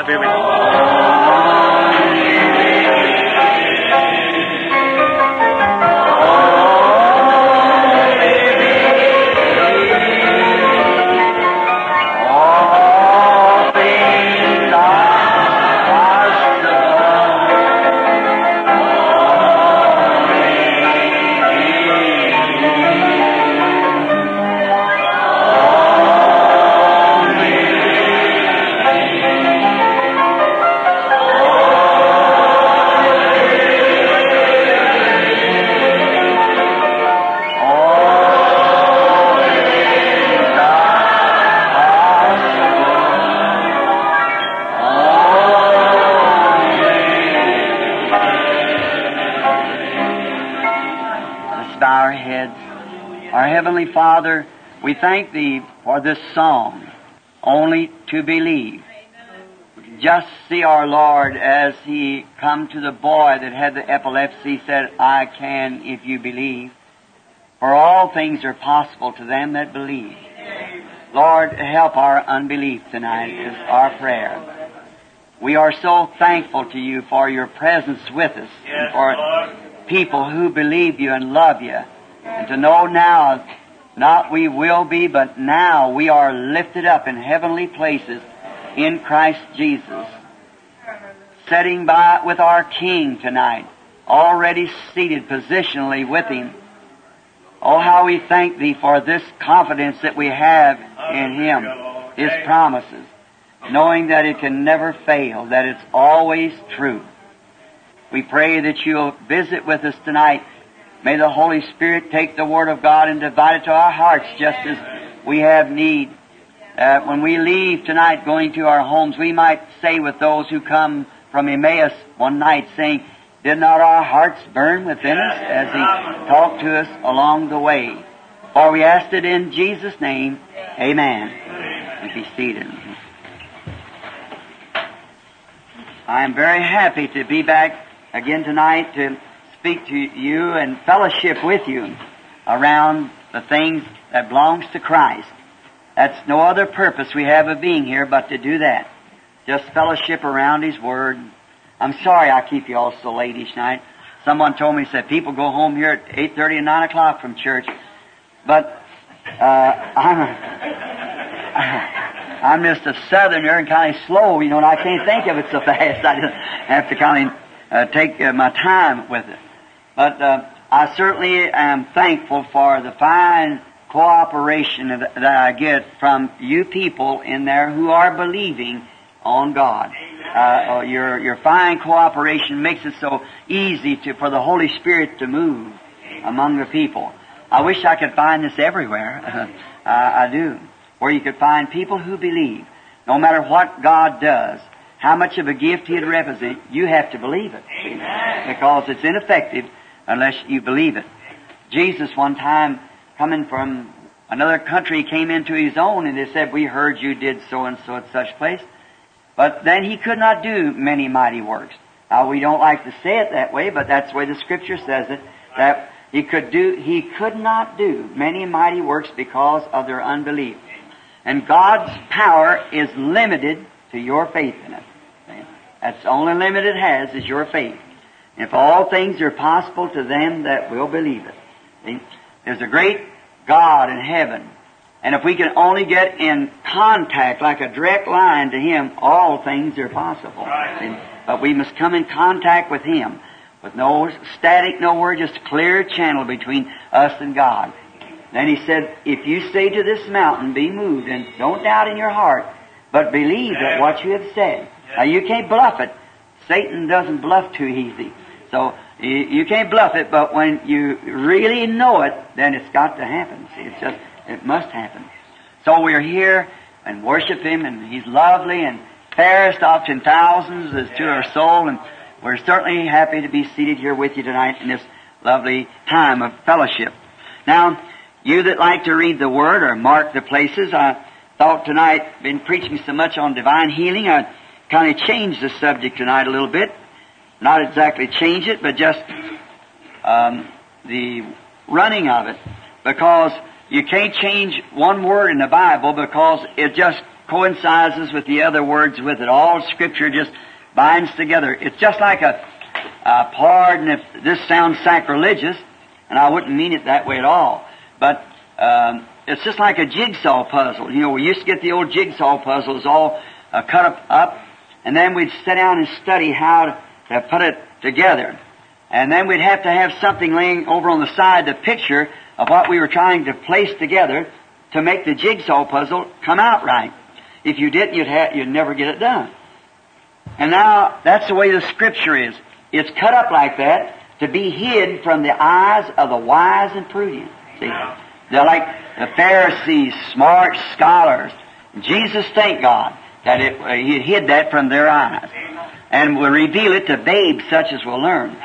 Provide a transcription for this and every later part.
I believe. Thank Thee for this song, Only to Believe. Just see our Lord as He come to the boy that had the epilepsy, said, I can if you believe. For all things are possible to them that believe. Lord, help our unbelief tonight is our prayer. We are so thankful to you for your presence with us and for people who believe you and love you. And to know now, not we will be, but now we are lifted up in heavenly places in Christ Jesus. Sitting by with our King tonight, already seated positionally with Him. Oh, how we thank Thee for this confidence that we have in Him, His promises, knowing that it can never fail, that it's always true. We pray that you'll visit with us tonight. May the Holy Spirit take the Word of God and divide it to our hearts just as we have need. When we leave tonight going to our homes, we might say with those who come from Emmaus one night saying, did not our hearts burn within us as He talked to us along the way? For we asked it in Jesus' name. Amen. Be seated. I am very happy to be back again tonight to speak to you and fellowship with you around the things that belongs to Christ. That's no other purpose we have of being here but to do that. Just fellowship around His Word. I'm sorry I keep you all so late each night. Someone told me, said, people go home here at 8.30 and 9 o'clock from church. But, uh, I'm, I'm just a southerner and kind of slow, you know, and I can't think of it so fast. I just have to kind of uh, take uh, my time with it. But uh, I certainly am thankful for the fine cooperation that, that I get from you people in there who are believing on God. Uh, your your fine cooperation makes it so easy to for the Holy Spirit to move among the people. I wish I could find this everywhere. I, I do, where you could find people who believe, no matter what God does, how much of a gift He'd represent, you have to believe it. Because it's ineffective unless you believe it. Jesus one time coming from another country came into his own and they said, we heard you did so and so at such place. But then he could not do many mighty works. Now we don't like to say it that way, but that's the way the scripture says it, that he could do, he could not do many mighty works because of their unbelief. And God's power is limited to your faith in it. That's the only limit it has is your faith. If all things are possible to them that will believe it. See? There's a great God in heaven. And if we can only get in contact, like a direct line to Him, all things are possible. See? But we must come in contact with Him. With no static nowhere, just a clear channel between us and God. Then He said, if you say to this mountain, be moved, and don't doubt in your heart, but believe that what you have said. Now you can't bluff it. Satan doesn't bluff too easy. So you, you can't bluff it, but when you really know it, then it's got to happen. See, it's just, it must happen. So we're here and worship Him, and He's lovely and fairest off in thousands as to our soul, and we're certainly happy to be seated here with you tonight in this lovely time of fellowship. Now, you that like to read the Word or mark the places, I thought tonight, been preaching so much on divine healing, I kind of changed the subject tonight a little bit. Not exactly change it, but just um, the running of it. Because you can't change one word in the Bible because it just coincides with the other words with it. All Scripture just binds together. It's just like a, uh, pardon if this sounds sacrilegious, and I wouldn't mean it that way at all, but um, it's just like a jigsaw puzzle. You know, we used to get the old jigsaw puzzles all uh, cut up, up, and then we'd sit down and study how to, put it together. And then we'd have to have something laying over on the side, the picture of what we were trying to place together to make the jigsaw puzzle come out right. If you didn't, you'd, ha- you'd never get it done. And now, that's the way the Scripture is. It's cut up like that to be hid from the eyes of the wise and prudent. See? They're like the Pharisees, smart scholars. Jesus, thank God, that it, uh, He hid that from their eyes. And will reveal it to babes such as will learn.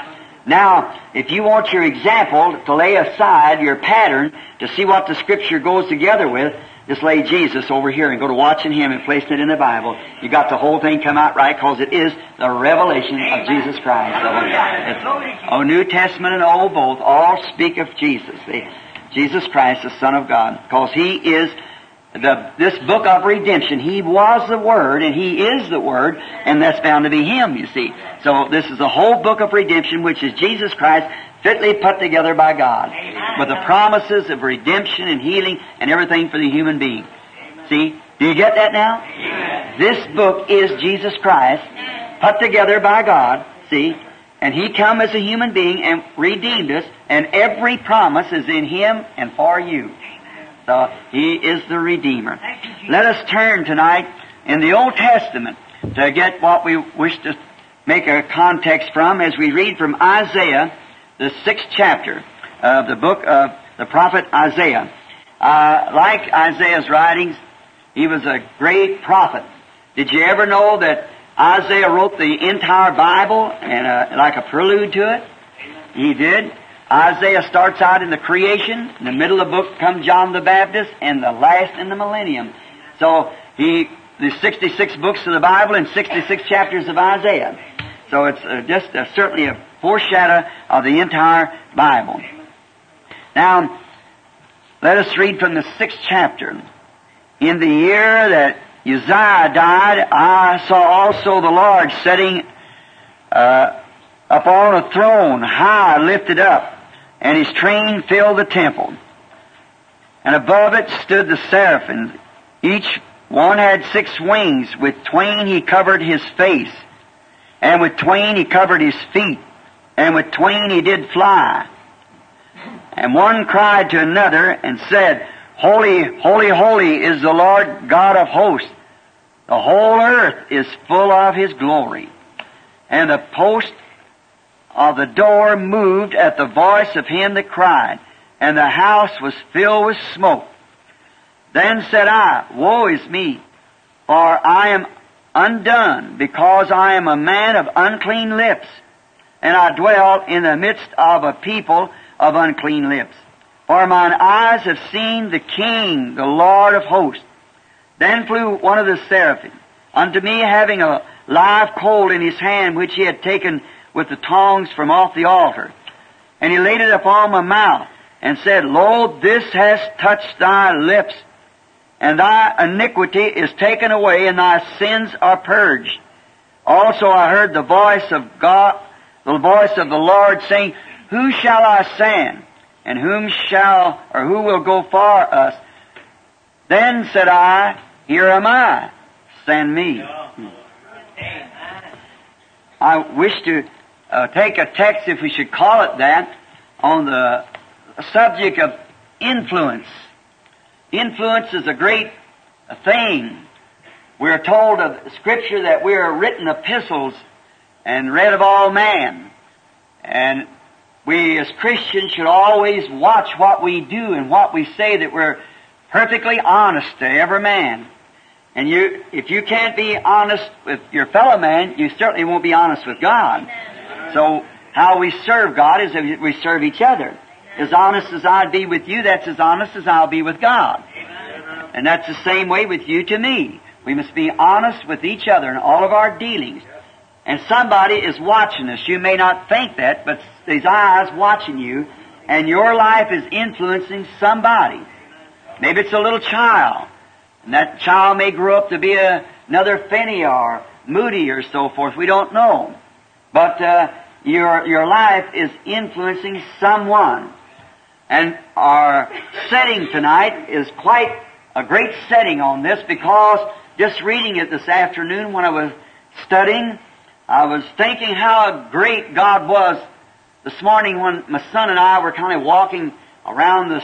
Now, if you want your example to lay aside your pattern to see what the Scripture goes together with, just lay Jesus over here and go to watching Him and placing it in the Bible. You got the whole thing come out right because it is the revelation of Jesus Christ. So oh, New Testament and Old both all speak of Jesus. They, Jesus Christ, the Son of God, because He is the, this book of redemption. He was the Word, and He is the Word, and that's found to be Him, you see. So this is the whole book of redemption, which is Jesus Christ fitly put together by God, with the promises of redemption and healing and everything for the human being. See? Do you get that now? This book is Jesus Christ, put together by God, see? And He come as a human being and redeemed us, and every promise is in Him and for you. So He is the Redeemer. Let us turn tonight in the Old Testament to get what we wish to make a context from as we read from Isaiah, the sixth chapter of the book of the prophet Isaiah. Uh, like Isaiah's writings, he was a great prophet. Did you ever know that Isaiah wrote the entire Bible and uh, like a prelude to it? He did. Isaiah starts out in the creation. In the middle of the book comes John the Baptist, and the last in the millennium. So he, the 66 books of the Bible and 66 chapters of Isaiah. So it's uh, just uh, certainly a foreshadow of the entire Bible. Now, let us read from the sixth chapter. In the year that Uzziah died, I saw also the Lord sitting uh, upon a throne, high lifted up, and his train filled the temple. And above it stood the seraphims. Each one had six wings. With twain he covered his face, and with twain he covered his feet, and with twain he did fly. And one cried to another and said, Holy, holy, holy is the Lord God of hosts. The whole earth is full of His glory. And the post of the door moved at the voice of him that cried, and the house was filled with smoke. Then said I, Woe is me, for I am undone, because I am a man of unclean lips, and I dwell in the midst of a people of unclean lips. For mine eyes have seen the King, the Lord of hosts. Then flew one of the seraphim unto me, having a live coal in his hand, which he had taken with the tongs from off the altar. And he laid it upon my mouth, and said, Lo, this has touched thy lips, and thy iniquity is taken away, and thy sins are purged. Also I heard the voice of God, the voice of the Lord saying, Who shall I send? And whom shall, or who will go for us? Then said I, Here am I, send me. I wish to uh, take a text, if we should call it that, on the subject of influence. Influence is a great thing. We're told of Scripture that we are written epistles and read of all man. And we as Christians should always watch what we do and what we say that we're perfectly honest to every man. And you, if you can't be honest with your fellow man, you certainly won't be honest with God. So how we serve God is that we serve each other. As honest as I'd be with you, that's as honest as I'll be with God. And that's the same way with you to me. We must be honest with each other in all of our dealings. And somebody is watching us. You may not think that, but these eyes watching you, and your life is influencing somebody. Maybe it's a little child And that child may grow up to be a, another Finney or Moody or so forth. We don't know. But uh, your, your life is influencing someone. And our setting tonight is quite a great setting on this because just reading it this afternoon when I was studying, I was thinking how great God was this morning when my son and I were kind of walking around this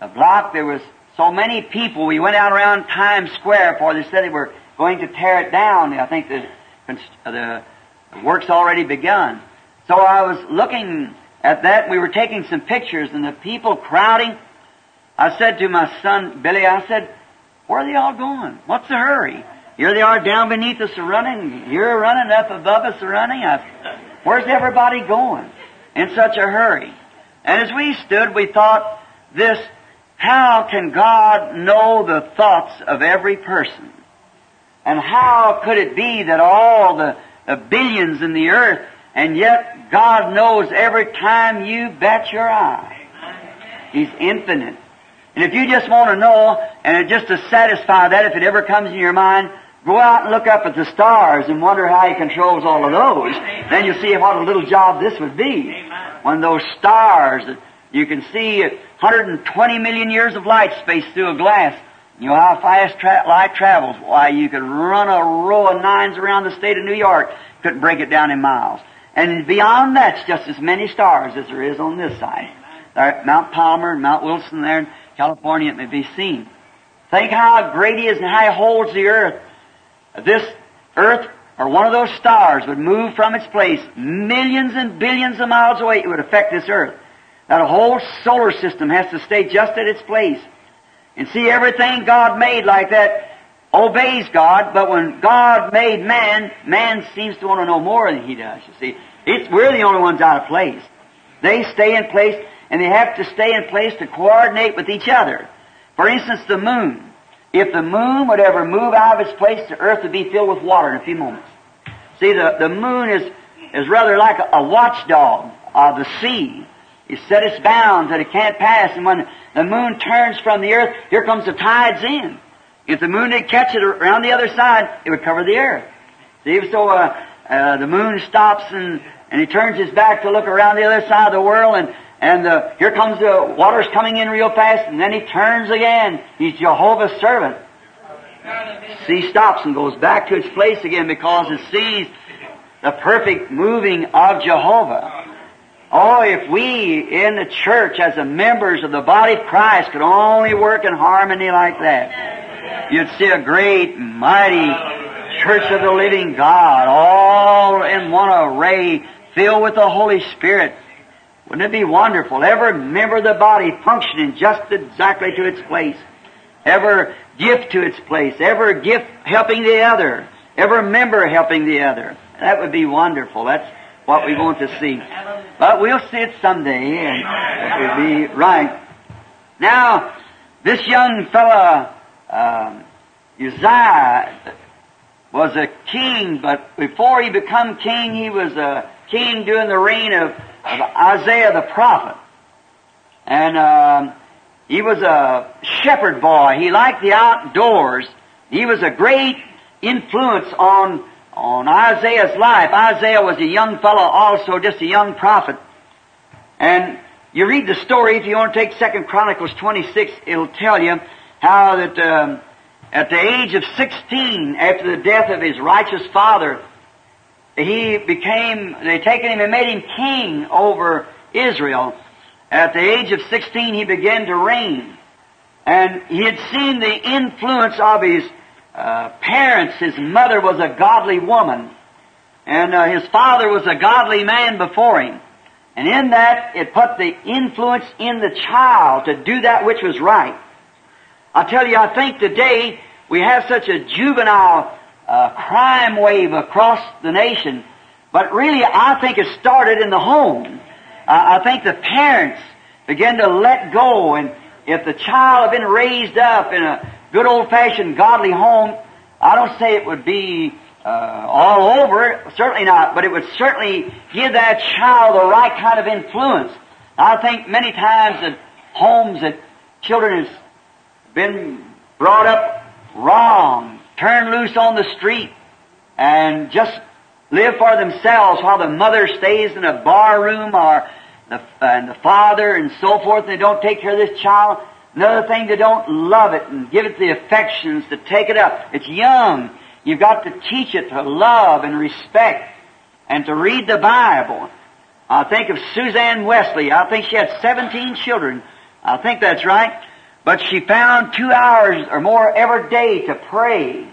the block. There was so many people. We went out around Times Square for they said they were going to tear it down. I think the, the work's already begun. So I was looking at that. We were taking some pictures and the people crowding. I said to my son, Billy, I said, where are they all going? What's the hurry? Here they are down beneath us running. You're running up above us running. I, where's everybody going in such a hurry? And as we stood, we thought this, how can God know the thoughts of every person? And how could it be that all the, the billions in the earth, and yet God knows every time you bat your eye? He's infinite. And if you just want to know, and just to satisfy that, if it ever comes in your mind, go out and look up at the stars and wonder how He controls all of those. Then you'll see what a little job this would be. When those stars, that you can see 120 million years of light space through a glass. You know how fast tra- light travels. Why, you could run a row of nines around the state of New York, couldn't break it down in miles. And beyond that's just as many stars as there is on this side. There, Mount Palomar and Mount Wilson there in California, it may be seen. Think how great He is and how He holds the earth. This earth or one of those stars would move from its place millions and billions of miles away, it would affect this earth. That a whole solar system has to stay just at its place. And see, everything God made like that obeys God, but when God made man, man seems to want to know more than he does, you see. We're the only ones out of place. They stay in place, and they have to stay in place to coordinate with each other. For instance, the moon. If the moon would ever move out of its place, the earth would be filled with water in a few moments. See, the, the moon is, is rather like a, a watchdog of the sea. It set its bounds that it can't pass, and when the moon turns from the earth, here comes the tides in. If the moon did catch it around the other side, it would cover the earth. See, so uh, uh, the moon stops and, and he turns his back to look around the other side of the world, and and uh, here comes the water's coming in real fast, and then he turns again. He's Jehovah's servant. Sea stops and goes back to its place again because it sees the perfect moving of Jehovah. Oh, if we in the church as the members of the body of Christ could only work in harmony like that, you'd see a great, mighty church of the living God, all in one array, filled with the Holy Spirit. Wouldn't it be wonderful? Every member of the body functioning just exactly to its place. Every gift to its place. Every gift helping the other. Every member helping the other. That would be wonderful. That's what we want to see. But we'll see it someday, and it will be right. Now, this young fellow, um, Uzziah, was a king, but before he became king, he was a king during the reign of, of Isaiah the prophet. And um, he was a shepherd boy. He liked the outdoors. He was a great influence on on Isaiah's life. Isaiah was a young fellow also, just a young prophet. And you read the story, if you want to take Second Chronicles 26, it'll tell you how that um, at the age of 16, after the death of his righteous father, he became, they taken him and made him king over Israel. At the age of 16, he began to reign. And he had seen the influence of his uh, parents. His mother was a godly woman. And uh, his father was a godly man before him. And in that, it put the influence in the child to do that which was right. I tell you, I think today we have such a juvenile uh, crime wave across the nation, but really I think it started in the home. I think the parents began to let go, and if the child had been raised up in a good old-fashioned godly home, I don't say it would be uh, all over, certainly not, but it would certainly give that child the right kind of influence. I think many times that homes that children has been brought up wrong, turn loose on the street, and just live for themselves while the mother stays in a bar room or the, and the father and so forth, and they don't take care of this child. Another thing, they don't love it and give it the affections to take it up. It's young. You've got to teach it to love and respect and to read the Bible. I think of Susanna Wesley. I think she had 17 children. I think that's right. But she found two hours or more every day to pray.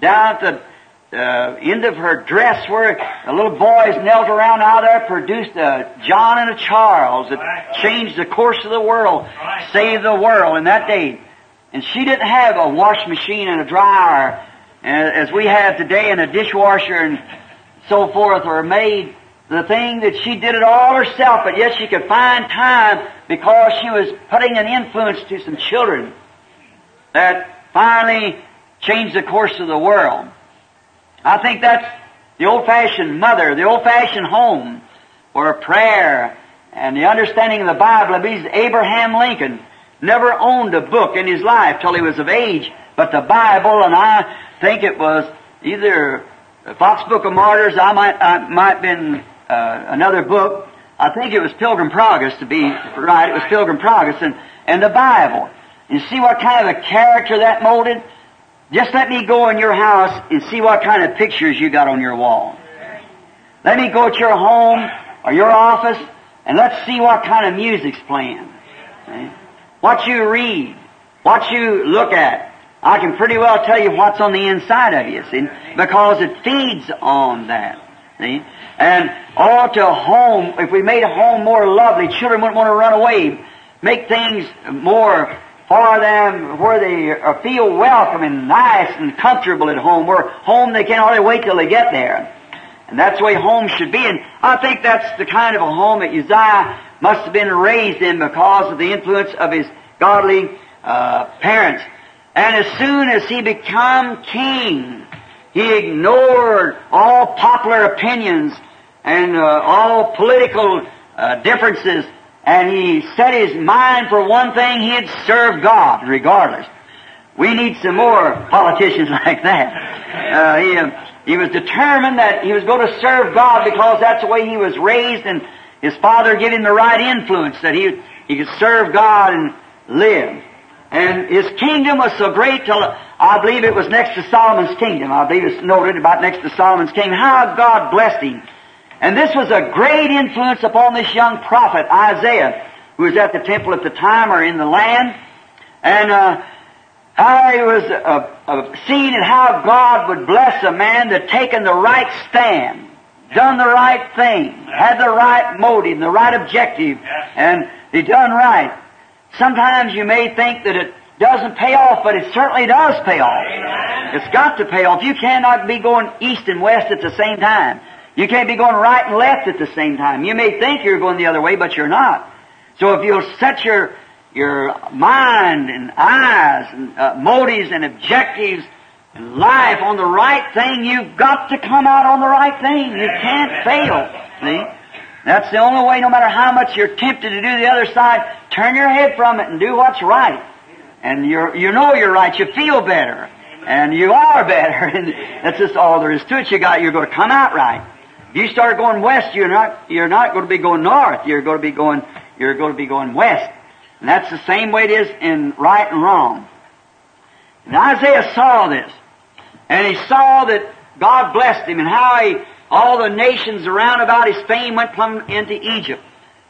Down at the uh, end of her dress where the little boys knelt around out there produced a John and a Charles that changed the course of the world, saved the world in that day. And she didn't have a wash machine and a dryer uh, as we have today and a dishwasher and so forth or a maid. The thing that she did it all herself, but yet she could find time because she was putting an influence to some children that finally changed the course of the world. I think that's the old-fashioned mother, the old-fashioned home, where prayer and the understanding of the Bible. Abraham Lincoln never owned a book in his life till he was of age, but the Bible, and I think it was either the Fox Book of Martyrs, I might, I might been uh, another book. I think it was Pilgrim Progress to be right. It was Pilgrim Progress and, and the Bible. You see what kind of a character that molded? Just let me go in your house and see what kind of pictures you got on your wall. Let me go to your home or your office and let's see what kind of music's playing. What you read, what you look at. I can pretty well tell you what's on the inside of you, see, because it feeds on that. See? And all to home, if we made a home more lovely, children wouldn't want to run away. Make things more for them where they feel welcome and nice and comfortable at home, where home they can't hardly wait till they get there. And that's the way home should be. And I think that's the kind of a home that Uzziah must have been raised in because of the influence of his godly uh, parents. And as soon as he became king, he ignored all popular opinions and uh, all political uh, differences and he set his mind for one thing, he'd serve God regardless. We need some more politicians like that. Uh, he, uh, he was determined that he was going to serve God because that's the way he was raised and his father gave him the right influence that he, he could serve God and live. And his kingdom was so great till I believe it was next to Solomon's kingdom. I believe it's noted about next to Solomon's kingdom. How God blessed him. And this was a great influence upon this young prophet, Isaiah, who was at the temple at the time or in the land. And uh, how he was uh, uh, seeing and how God would bless a man that taken the right stand, done the right thing, had the right motive, the right objective, and he done right. Sometimes you may think that it doesn't pay off, but it certainly does pay off. It's got to pay off. You cannot be going east and west at the same time. You can't be going right and left at the same time. You may think you're going the other way, but you're not. So if you'll set your your mind and eyes and uh, motives and objectives and life on the right thing, you've got to come out on the right thing. You can't fail. See? That's the only way, no matter how much you're tempted to do the other side, turn your head from it and do what's right. And you you know you're right. You feel better. And you are better. And that's just all there is to it. You got, you're going to come out right. If you start going west, you're not, you're not going to be going north. You're going to be going, you're going to be going west. And that's the same way it is in right and wrong. And Isaiah saw this. And he saw that God blessed him and how he, all the nations around about his fame went plumb into Egypt.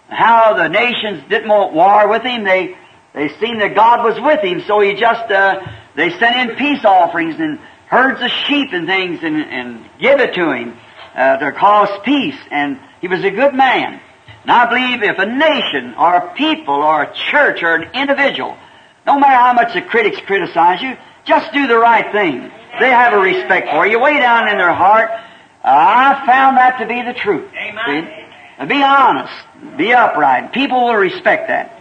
And how the nations didn't want war with him. They, they seen that God was with him, so he just, uh, they sent in peace offerings and herds of sheep and things and, and give it to him uh, to cause peace, and he was a good man. And I believe if a nation or a people or a church or an individual, no matter how much the critics criticize you, just do the right thing. They have a respect for you way down in their heart. Uh, I found that to be the truth. Amen. See? Be honest. Be upright. People will respect that.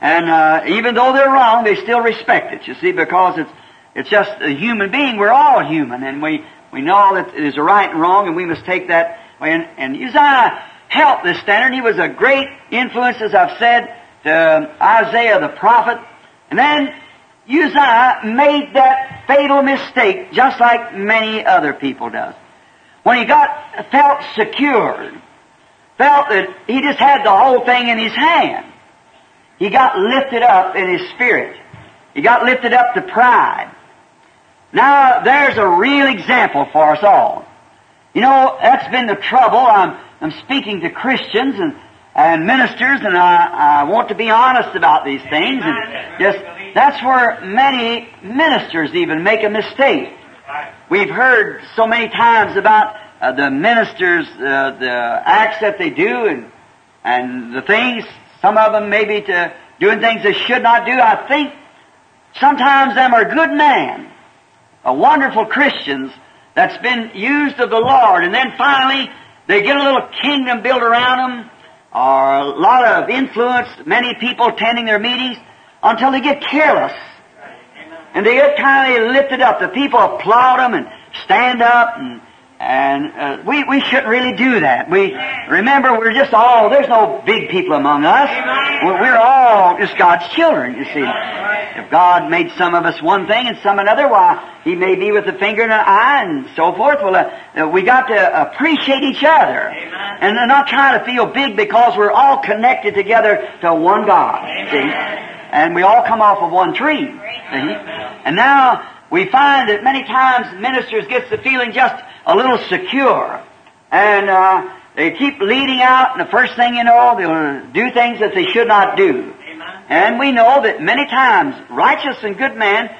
And uh, even though they're wrong, they still respect it, you see, because it's, it's just a human being. We're all human, and we, we know that there's a right and wrong, and we must take that way. And, and Uzziah helped this standard. He was a great influence, as I've said, to Isaiah the prophet. And then Uzziah made that fatal mistake just like many other people does. When he got, felt secured, felt that he just had the whole thing in his hand, he got lifted up in his spirit. He got lifted up to pride. Now, there's a real example for us all. You know, that's been the trouble. I'm, I'm speaking to Christians and, and ministers, and I, I want to be honest about these things. And just, that's where many ministers even make a mistake. We've heard so many times about uh, the ministers, uh, the acts that they do, and and the things. Some of them maybe to doing things they should not do. I think sometimes them are good men, a wonderful Christians that's been used of the Lord, and then finally they get a little kingdom built around them, or a lot of influence, many people attending their meetings, until they get careless. And they get kind of lifted up. The people applaud them and stand up and and uh, we, we shouldn't really do that. We remember we're just all there's no big people among us. We're, all just God's children. You see, if God made some of us one thing and some another, why He may be with a finger and an eye and so forth. Well, uh, we got to appreciate each other and not try to feel big because we're all connected together to one God. See, and we all come off of one tree. See? And now we find that many times ministers gets the feeling just a little secure. And uh, they keep leading out, and the first thing you know, they'll do things that they should not do. And we know that many times righteous and good men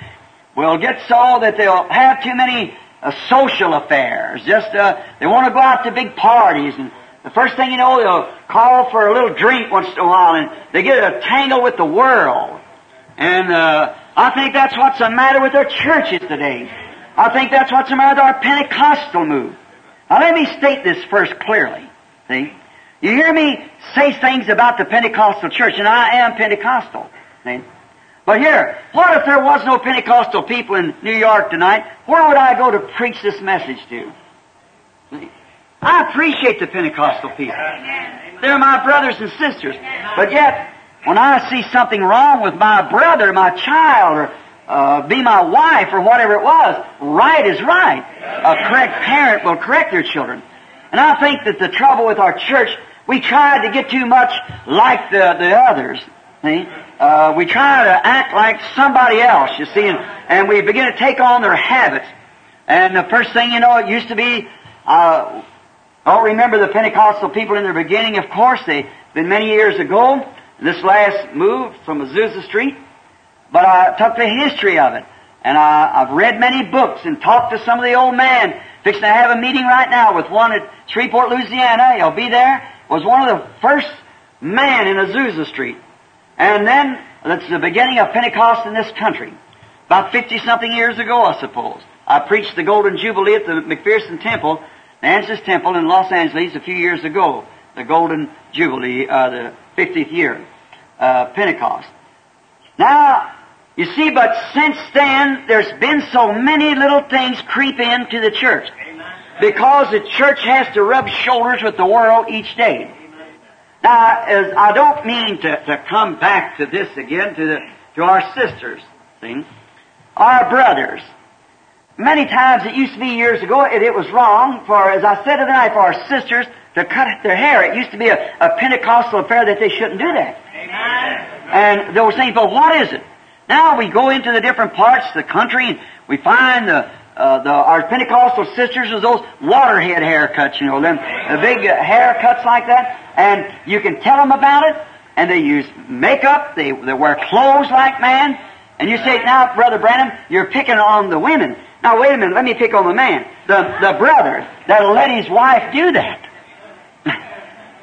will get so that they'll have too many uh, social affairs. Just uh, they want to go out to big parties, and the first thing you know, they'll call for a little drink once in a while, and they get a tangle with the world. And uh, I think that's what's the matter with our churches today. I think that's what's the matter with our Pentecostal move. Now let me state this first clearly. See? You hear me say things about the Pentecostal church, and I am Pentecostal. See? But here, what if there was no Pentecostal people in New York tonight? Where would I go to preach this message to? See? I appreciate the Pentecostal people. They're my brothers and sisters. But yet, when I see something wrong with my brother, my child, or uh, be my wife or whatever it was. Right is right. A correct parent will correct their children. And I think that the trouble with our church, we try to get too much like the, the others. See? Uh, we try to act like somebody else, you see, and, and we begin to take on their habits. And the first thing you know, it used to be, uh, I don't remember the Pentecostal people in their beginning, of course, they've been many years ago. This last move from Azusa Street, but I took the history of it. And I, I've read many books and talked to some of the old men. Fixing to have a meeting right now with one at Shreveport, Louisiana. He'll be there. Was one of the first men in Azusa Street. And then, that's the beginning of Pentecost in this country. About 50 something years ago, I suppose. I preached the Golden Jubilee at the McPherson Temple, Angelus Temple in Los Angeles a few years ago. The Golden Jubilee, uh, the 50th year, uh, Pentecost. Now, you see, but since then, there's been so many little things creep into the church. Because the church has to rub shoulders with the world each day. Now, as I don't mean to, to come back to this again, to, the, to our sisters, see? Our brothers. Many times it used to be years ago, it, it was wrong for, as I said tonight, for our sisters to cut their hair. It used to be a, a Pentecostal affair that they shouldn't do that. Amen. And they were saying, but what is it? Now we go into the different parts of the country and we find the, uh, the, our Pentecostal sisters with those waterhead haircuts, you know, them the big uh, haircuts like that, and you can tell them about it, and they use makeup, they, they wear clothes like man, and you say, now, Brother Branham, you're picking on the women. Now, wait a minute, let me pick on the man. The, the brother that'll let his wife do that.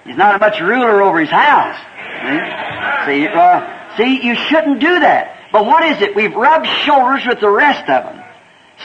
He's not a much ruler over his house. See, see, uh, see, you shouldn't do that. But what is it? We've rubbed shoulders with the rest of them.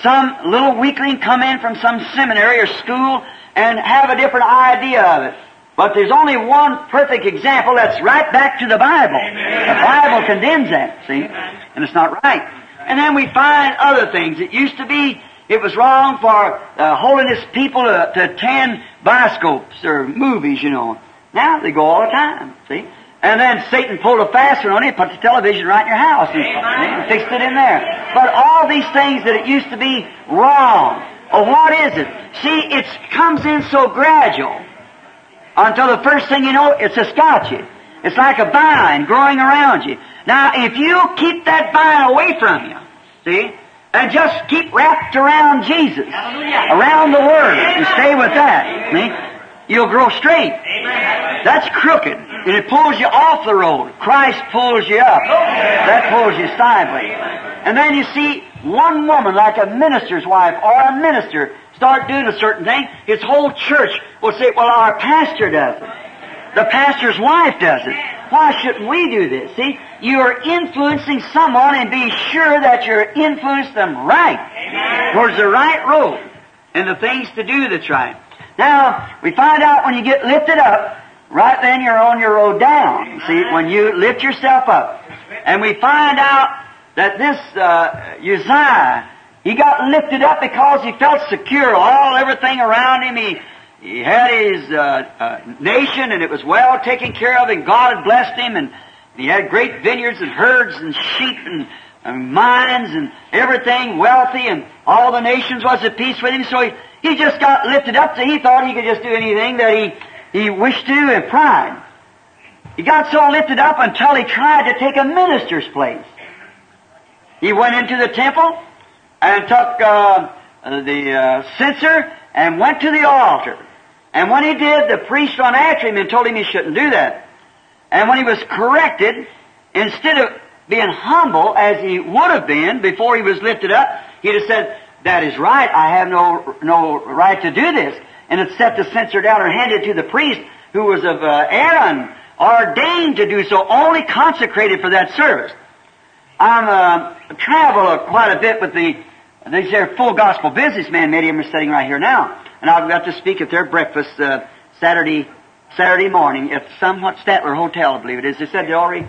Some little weakling come in from some seminary or school and have a different idea of it. But there's only one perfect example that's right back to the Bible. The Bible condemns that, see? And it's not right. And then we find other things. It used to be it was wrong for uh, holiness people to, to attend bioscopes or movies, you know. Now they go all the time, see? And then Satan pulled a fast one on it, put the television right in your house and, and fixed it in there. But all these things that it used to be wrong. Well, what is it? See, it comes in so gradual until the first thing you know, it's a you. It's like a vine growing around you. Now, if you keep that vine away from you, see, and just keep wrapped around Jesus, around the Word, and stay with that, see, you'll grow straight. That's crooked, and it pulls you off the road. Christ pulls you up. That pulls you sideways. And then you see one woman, like a minister's wife or a minister, start doing a certain thing, his whole church will say, well, our pastor does it. The pastor's wife does it. Why shouldn't we do this? See, you're influencing someone and be sure that you're influencing them right towards the right road and the things to do that's right. Now, we find out when you get lifted up, right then you're on your road down. See, when you lift yourself up. And we find out that this uh, Uzziah, he got lifted up because he felt secure. All everything around him, he he had his uh, uh, nation, and it was well taken care of, and God had blessed him, and he had great vineyards and herds and sheep and, and mines and everything wealthy, and all the nations was at peace with him. So he, he just got lifted up, so he thought he could just do anything that he he wished to in pride. He got so lifted up until he tried to take a minister's place. He went into the temple and took uh, the uh, censer and went to the altar. And when he did, the priest ran after him and told him he shouldn't do that. And when he was corrected, instead of being humble as he would have been before he was lifted up, he'd have said, that is right, I have no, no right to do this. And had set the censer down and handed it to the priest who was of uh, Aaron, ordained to do so, only consecrated for that service. I'm uh, travel quite a bit with the these are full gospel businessmen. Many of them are sitting right here now, and I've got to speak at their breakfast uh, Saturday Saturday morning at somewhat Statler Hotel, I believe it is. They said they already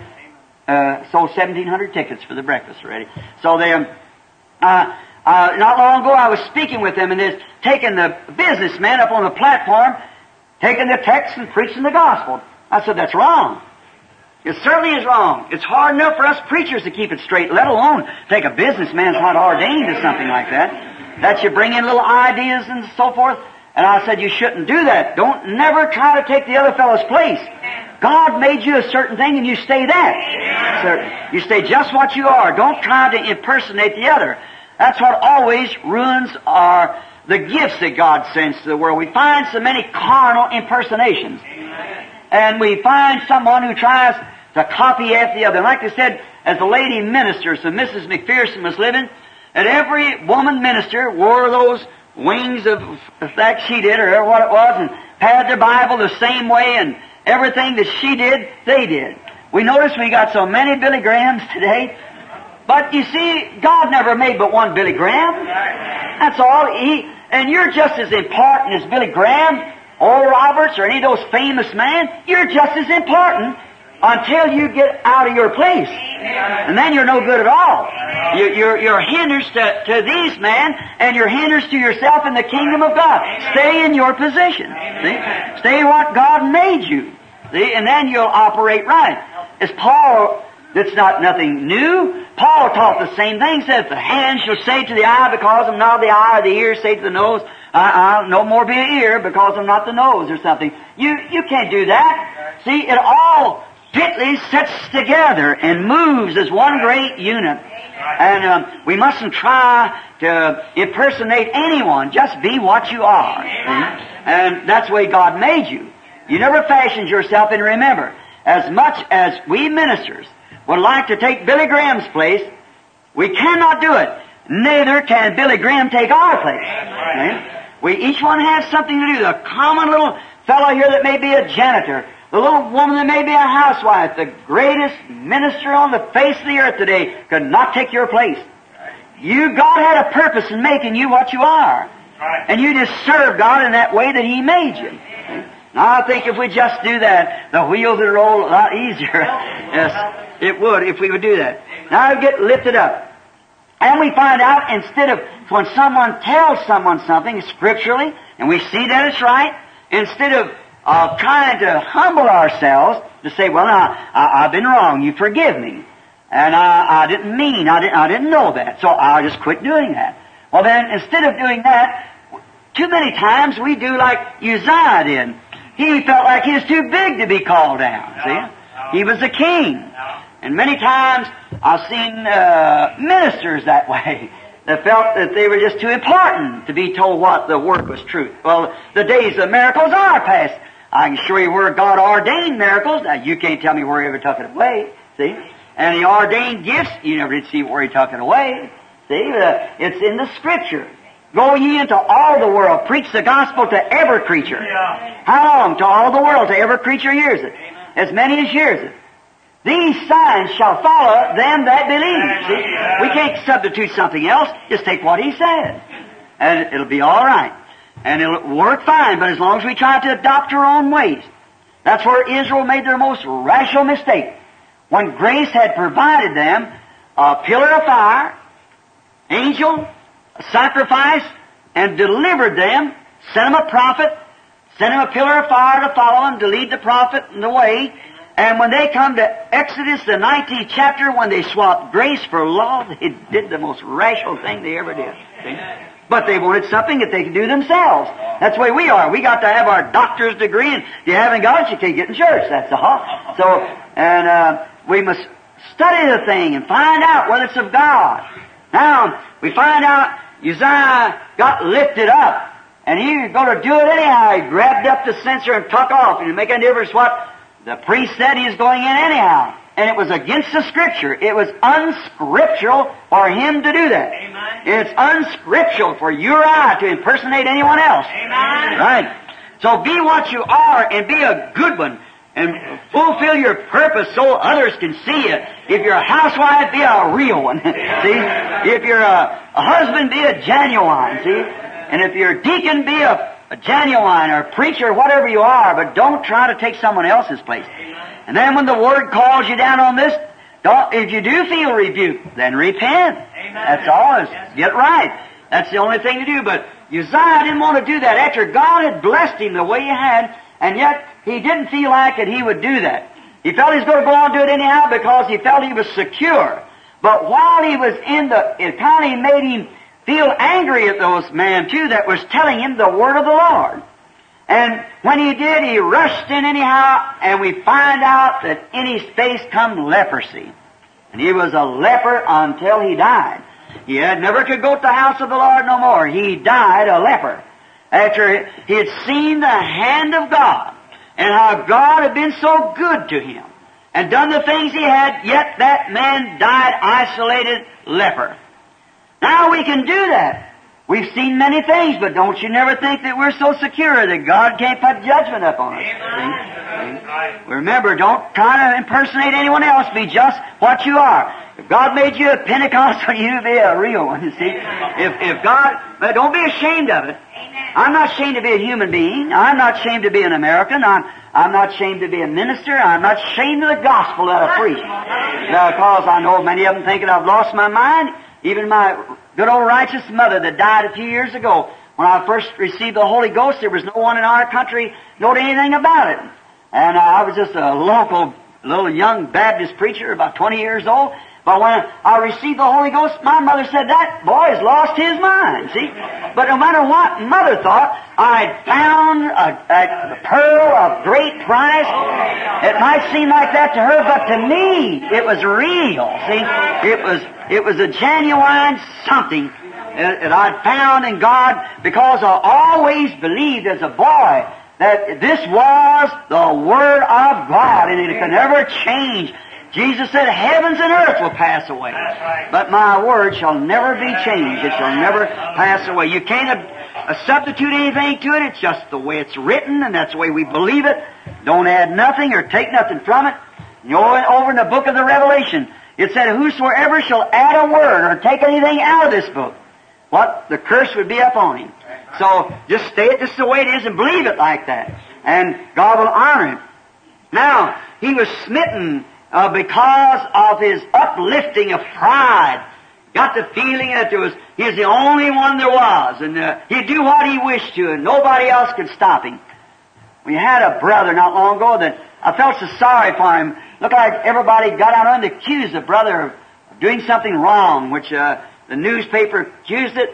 uh, sold 1,700 tickets for the breakfast already. So they, um, uh, uh, not long ago, I was speaking with them, and they're taking the businessman up on the platform, taking the text and preaching the gospel. I said that's wrong. It certainly is wrong. It's hard enough for us preachers to keep it straight, let alone take a businessman's not ordained to something like that. That you bring in little ideas and so forth. And I said you shouldn't do that. Don't never try to take the other fellow's place. God made you a certain thing and you stay that. You stay just what you are. Don't try to impersonate the other. That's what always ruins our the gifts that God sends to the world. We find so many carnal impersonations. And we find someone who tries to copy after the other. And like I said, as a lady minister, so Mrs. McPherson was living, and every woman minister wore those wings of, that she did, or what it was, and had their Bible the same way, and everything that she did, they did. We notice we got so many Billy Grahams today, but you see, God never made but one Billy Graham. That's all. He, and you're just as important as Billy Graham, or Roberts, or any of those famous men. You're just as important until you get out of your place. And then you're no good at all. You, you're, you're hinders to, to these men, and you're hinders to yourself in the kingdom of God. Stay in your position. See? Stay what God made you. See? And then you'll operate right. As Paul, that's not nothing new. Paul taught the same thing. He says, the hand shall say to the eye, because I'm not the eye, or the ear say to the nose, I, will no more be an ear because I'm not the nose or something. You, you can't do that. See, it all fitly sets together and moves as one great unit. And um, we mustn't try to impersonate anyone. Just be what you are. See? And that's the way God made you. You never fashioned yourself, and remember, as much as we ministers would like to take Billy Graham's place, we cannot do it. Neither can Billy Graham take our place. See? We each one has something to do. The common little fellow here that may be a janitor, the little woman that may be a housewife, the greatest minister on the face of the earth today could not take your place. You, God had a purpose in making you what you are. And you just serve God in that way that He made you. Now I think if we just do that, the wheels would roll a lot easier. yes, it would if we would do that. Now I get lifted up. And we find out instead of when someone tells someone something scripturally, and we see that it's right, instead of of trying to humble ourselves to say, well, now, I, I've been wrong. You forgive me. And I, I didn't mean, I didn't, I didn't know that. So I'll just quit doing that. Well then, instead of doing that, too many times we do like Uzziah did. He felt like he was too big to be called down, see? He was a king. And many times I've seen uh, ministers that way that felt that they were just too important to be told what the word was truth. Well, the days of miracles are past. I can show you where God ordained miracles. Now, you can't tell me where He ever took it away, see? And He ordained gifts. You never did see where He took it away. See? Uh, it's in the Scripture. Go ye into all the world, preach the gospel to every creature. How long? To all the world, to every creature hears it. As many as hears it. These signs shall follow them that believe. See? We can't substitute something else. Just take what he said. And it'll be all right. And it'll work fine, but as long as we try to adopt our own ways. That's where Israel made their most rational mistake. When grace had provided them a pillar of fire, angel, sacrifice, and delivered them, sent them a prophet, sent them a pillar of fire to follow them, to lead the prophet in the way, and when they come to Exodus, the 19th chapter, when they swapped grace for law, they did the most rational thing they ever did. See? But they wanted something that they could do themselves. That's the way we are. We got to have our doctor's degree, and if you haven't got it, you can't get in church. That's all. So, and uh, we must study the thing and find out whether it's of God. Now, we find out Uzziah got lifted up, and he was going to do it anyhow. He grabbed up the censer and took off, and it make a difference what the priest said he was going in anyhow. And it was against the scripture. It was unscriptural for him to do that. Amen. It's unscriptural for you or I to impersonate anyone else. Amen. Right. So be what you are and be a good one and fulfill your purpose so others can see you. If you're a housewife, be a real one. see? If you're a, a husband, be a genuine. See? And if you're a deacon, be a, a genuine or a preacher, whatever you are, but don't try to take someone else's place. And then when the Word calls you down on this, don't, if you do feel rebuked, then repent. That's all. Is get right. That's the only thing to do. But Uzziah didn't want to do that after God had blessed him the way he had, and yet he didn't feel like that he would do that. He felt he was going to go on and do it anyhow because he felt he was secure. But while he was in the, it kind of made him feel angry at those men too that was telling him the word of the Lord. And when he did, he rushed in anyhow, and we find out that in his face come leprosy. And he was a leper until he died. He had never could go to the house of the Lord no more. He died a leper. After he had seen the hand of God, and how God had been so good to him, and done the things he had, yet that man died isolated leper. Now we can do that. We've seen many things, but don't you never think that we're so secure that God can't put judgment upon us. See? Remember, don't try to impersonate anyone else. Be just what you are. If God made you a Pentecostal, you be a real one, you see. If, if God, but don't be ashamed of it. I'm not ashamed to be a human being. I'm not ashamed to be an American. I'm, I'm not ashamed to be a minister. I'm not ashamed of the gospel that I preach. Now because I know many of them thinking I've lost my mind. Even my good old righteous mother that died a few years ago, when I first received the Holy Ghost, there was no one in our country knowed anything about it. And uh, I was just a local, little young Baptist preacher, about 20 years old. But when I received the Holy Ghost, my mother said, that boy has lost his mind, see? But no matter what mother thought, I found a, a pearl of great price. It might seem like that to her, but to me, it was real, see? It was, it was a genuine something that I'd found in God because I always believed as a boy that this was the Word of God and it could never change. Jesus said, heavens and earth will pass away. But my word shall never be changed. It shall never pass away. You can't uh, substitute anything to it. It's just the way it's written, and that's the way we believe it. Don't add nothing or take nothing from it. You know, over in the book of the Revelation, it said, Whosoever shall add a word or take anything out of this book, what? The curse would be upon him. So just stay it just the way it is and believe it like that. And God will honor him. Now, he was smitten uh, because of his uplifting of pride. Got the feeling that there was, he was the only one there was, and uh, he'd do what he wished to, and nobody else could stop him. we had a brother not long ago that I felt so sorry for him. Looked like everybody got out on to accuse the brother of doing something wrong, which uh, the newspaper accused it.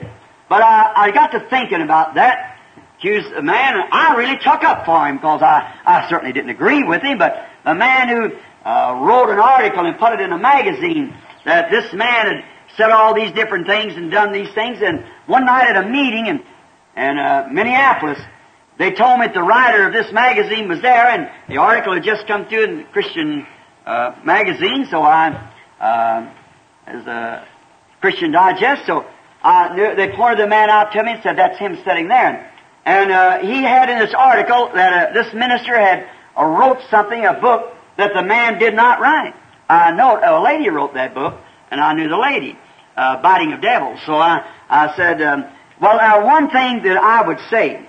But I, I got to thinking about that. Accused the man, and I really took up for him because I, I certainly didn't agree with him, but the man who uh, wrote an article and put it in a magazine that this man had said all these different things and done these things, and one night at a meeting in, in uh, Minneapolis, they told me that the writer of this magazine was there, and the article had just come through in the Christian uh, magazine, so I, uh, as a Christian Digest, so I they pointed the man out to me and said, that's him sitting there. And uh, he had in this article that uh, this minister had uh, wrote something, a book, that the man did not write. I know a lady wrote that book, and I knew the lady, uh, Biting of Devils. So I, I said, um, well, now one thing that I would say,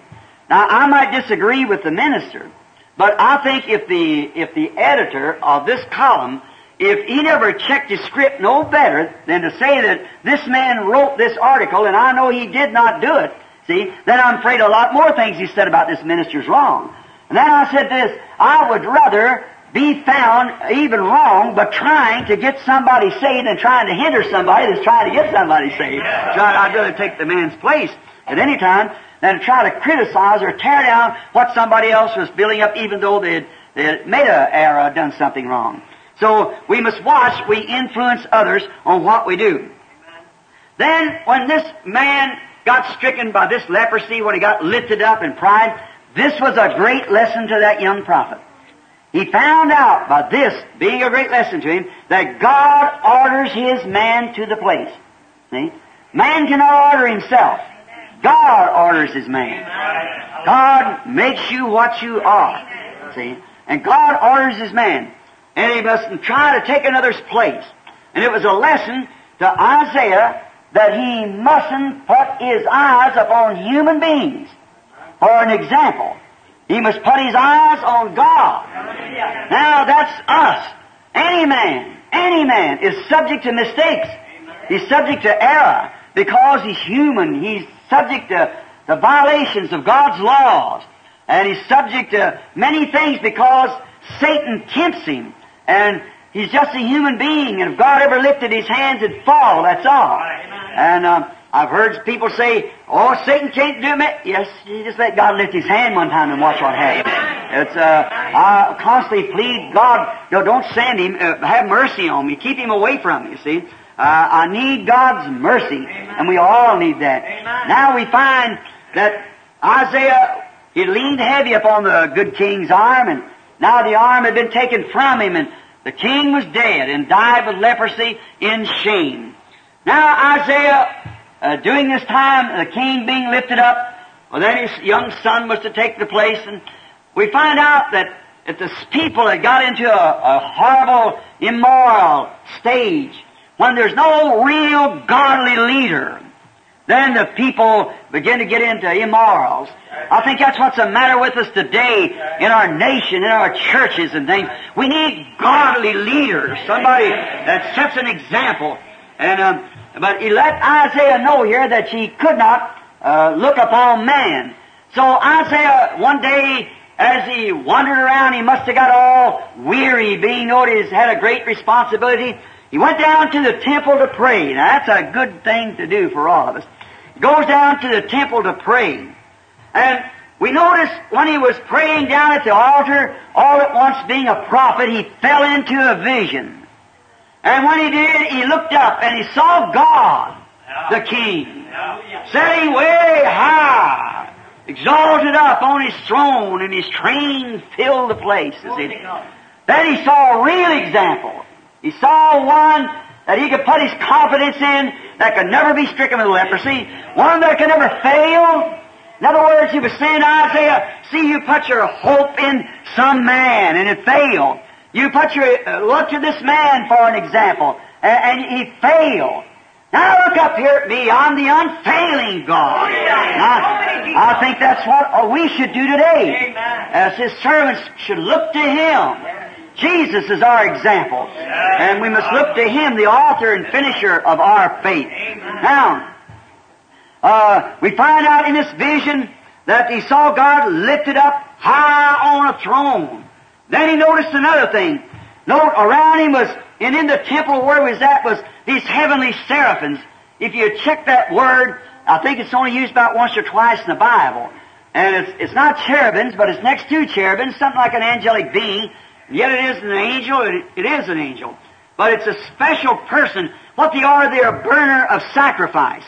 now I might disagree with the minister, but I think if the, if the editor of this column, if he never checked his script no better than to say that this man wrote this article and I know he did not do it, see, then I'm afraid a lot more things he said about this minister's wrong. And then I said this, I would rather be found even wrong, but trying to get somebody saved and trying to hinder somebody that's trying to get somebody saved. So I'd rather take the man's place at any time than to try to criticize or tear down what somebody else was building up, even though they had, they made an error, done something wrong. So we must watch, we influence others on what we do. Then, when this man got stricken by this leprosy, when he got lifted up in pride, this was a great lesson to that young prophet. He found out by this being a great lesson to him that God orders his man to the place. See? Man cannot order himself. God orders his man. God makes you what you are. See? And God orders his man. And he mustn't try to take another's place. And it was a lesson to Isaiah that he mustn't put his eyes upon human beings for an example. He must put his eyes on God. Now that's us. Any man, any man is subject to mistakes. He's subject to error because he's human. He's subject to the violations of God's laws. And he's subject to many things because Satan tempts him. And he's just a human being. And if God ever lifted his hands, it'd fall. That's all. And um, I've heard people say, "Oh, Satan can't do it." Yes, you just let God lift His hand one time and watch what happens. It's uh, I constantly plead, God, you know, don't send him. Uh, have mercy on me. Keep him away from me. You see, uh, I need God's mercy, and we all need that. Now we find that Isaiah he leaned heavy upon the good king's arm, and now the arm had been taken from him, and the king was dead and died with leprosy in shame. Now Isaiah uh, during this time, the king being lifted up, well, then his young son was to take the place, and we find out that if the people had got into a, a horrible, immoral stage, when there's no real godly leader, then the people begin to get into immorals. I think that's what's the matter with us today in our nation, in our churches and things. We need godly leaders, somebody that sets an example. And um, but he let Isaiah know here that he could not uh, look upon man. So Isaiah, one day, as he wandered around, he must have got all weary, being noted he's had a great responsibility. He went down to the temple to pray. Now that's a good thing to do for all of us. He goes down to the temple to pray. And we notice when he was praying down at the altar, all at once being a prophet, he fell into a vision. And when he did, he looked up and he saw God, the King, sitting way high, exalted up on his throne, and his train filled the place. Then he saw a real example. He saw one that he could put his confidence in that could never be stricken with leprosy, one that could never fail. In other words, he was saying Isaiah, see, you put your hope in some man and it failed. You put your uh, look to this man for an example, and, and he failed. Now look up here at me. I'm the unfailing God. Now, I think that's what uh, we should do today. As His servants should look to Him. Jesus is our example. And we must look to Him, the author and finisher of our faith. Now, uh, we find out in this vision that he saw God lifted up high on a throne. Then he noticed another thing. Note around him was, and in the temple where he was at was these heavenly seraphims. If you check that word, I think it's only used about once or twice in the Bible. And it's, it's not cherubims, but it's next to cherubims, something like an angelic being. Yet it is an angel, it, it is an angel. But it's a special person. What they are, they're a burner of sacrifice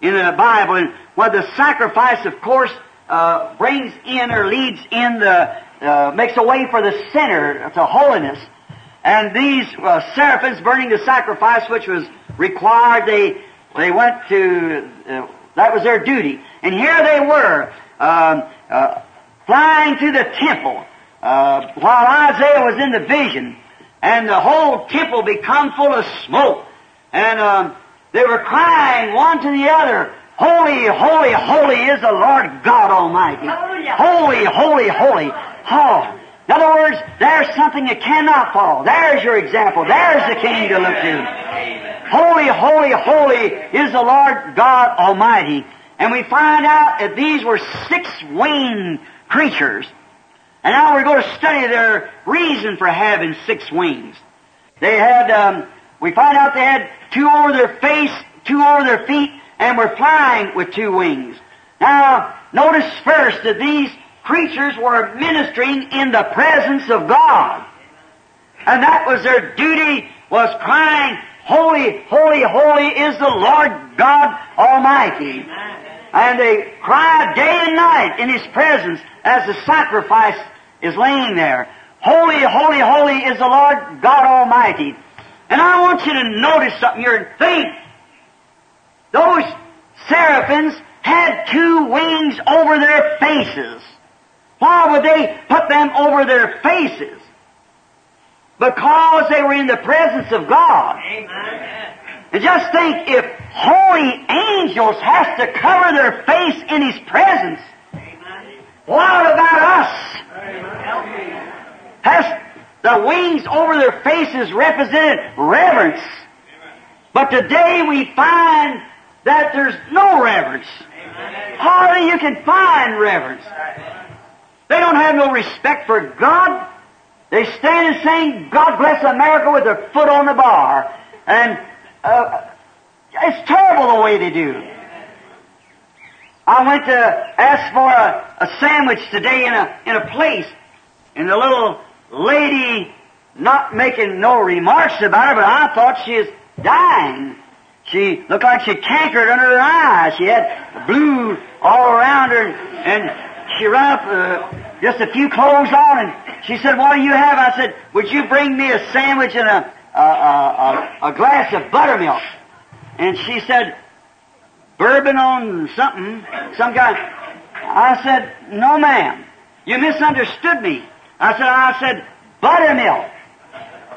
in the Bible. And what the sacrifice, of course, uh, brings in or leads in the, uh, makes a way for the sinner to holiness. And these uh, seraphims burning the sacrifice which was required, they, they went to, uh, that was their duty. And here they were, um, uh, flying to the temple, uh, while Isaiah was in the vision, and the whole temple become full of smoke. And um, they were crying one to the other, Holy, holy, holy is the Lord God Almighty. Hallelujah. Holy, holy, holy. Oh. In other words, there's something that cannot fall. There's your example. There's the king to look to. Holy, holy, holy is the Lord God Almighty. And we find out that these were six-winged creatures. And now we're going to study their reason for having six wings. They had, um, we find out they had two over their face, two over their feet, and were flying with two wings. Now, notice first that these creatures were ministering in the presence of God. And that was their duty, was crying, Holy, holy, holy is the Lord God Almighty. And they cried day and night in His presence as the sacrifice is laying there. Holy, holy, holy is the Lord God Almighty. And I want you to notice something here and think. Those seraphims had two wings over their faces. Why would they put them over their faces? Because they were in the presence of God. And just think if holy angels has to cover their face in His presence, what about us? Has the wings over their faces represented reverence? But today we find that there's no reverence. Hardly you can find reverence. They don't have no respect for God. They stand and sing, God bless America with their foot on the bar. And uh, it's terrible the way they do. I went to ask for a, a sandwich today in a, in a place, and the little lady, not making no remarks about her, but I thought she was dying. She looked like she cankered under her eyes. She had blue all around her, and she up uh, just a few clothes on, and she said, "What do you have?" I said, "Would you bring me a sandwich and a a, a, a, a glass of buttermilk?" And she said, "Bourbon on something, some kind." I said, "No, ma'am. You misunderstood me." I said, "I said buttermilk,"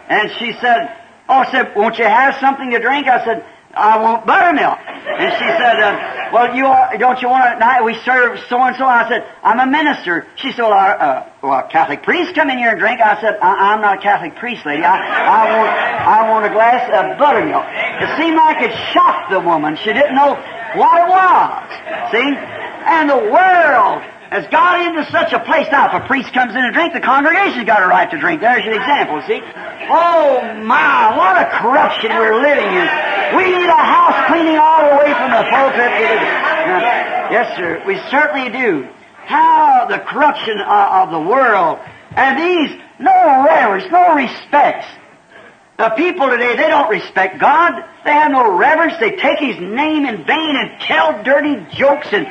and she said, "Oh, I said, won't you have something to drink?" I said. I want buttermilk. And she said, uh, well, you are, don't you want to, we serve so and so. I said, I'm a minister. She said, well, uh, well, a Catholic priest come in here and drink. I said, I, I'm not a Catholic priest, lady. I, I want, I want a glass of buttermilk. It seemed like it shocked the woman. She didn't know what it was. See? And the world has got into such a place. Now, if a priest comes in and drink, the congregation's got a right to drink. There's an example, see? Oh, my, what a corruption we're living in. We need a house cleaning all the way from the pulpit to the... Yes, sir, we certainly do. How the corruption of, of the world. And these, no reverence, no respects. The people today, they don't respect God. They have no reverence. They take His name in vain and tell dirty jokes and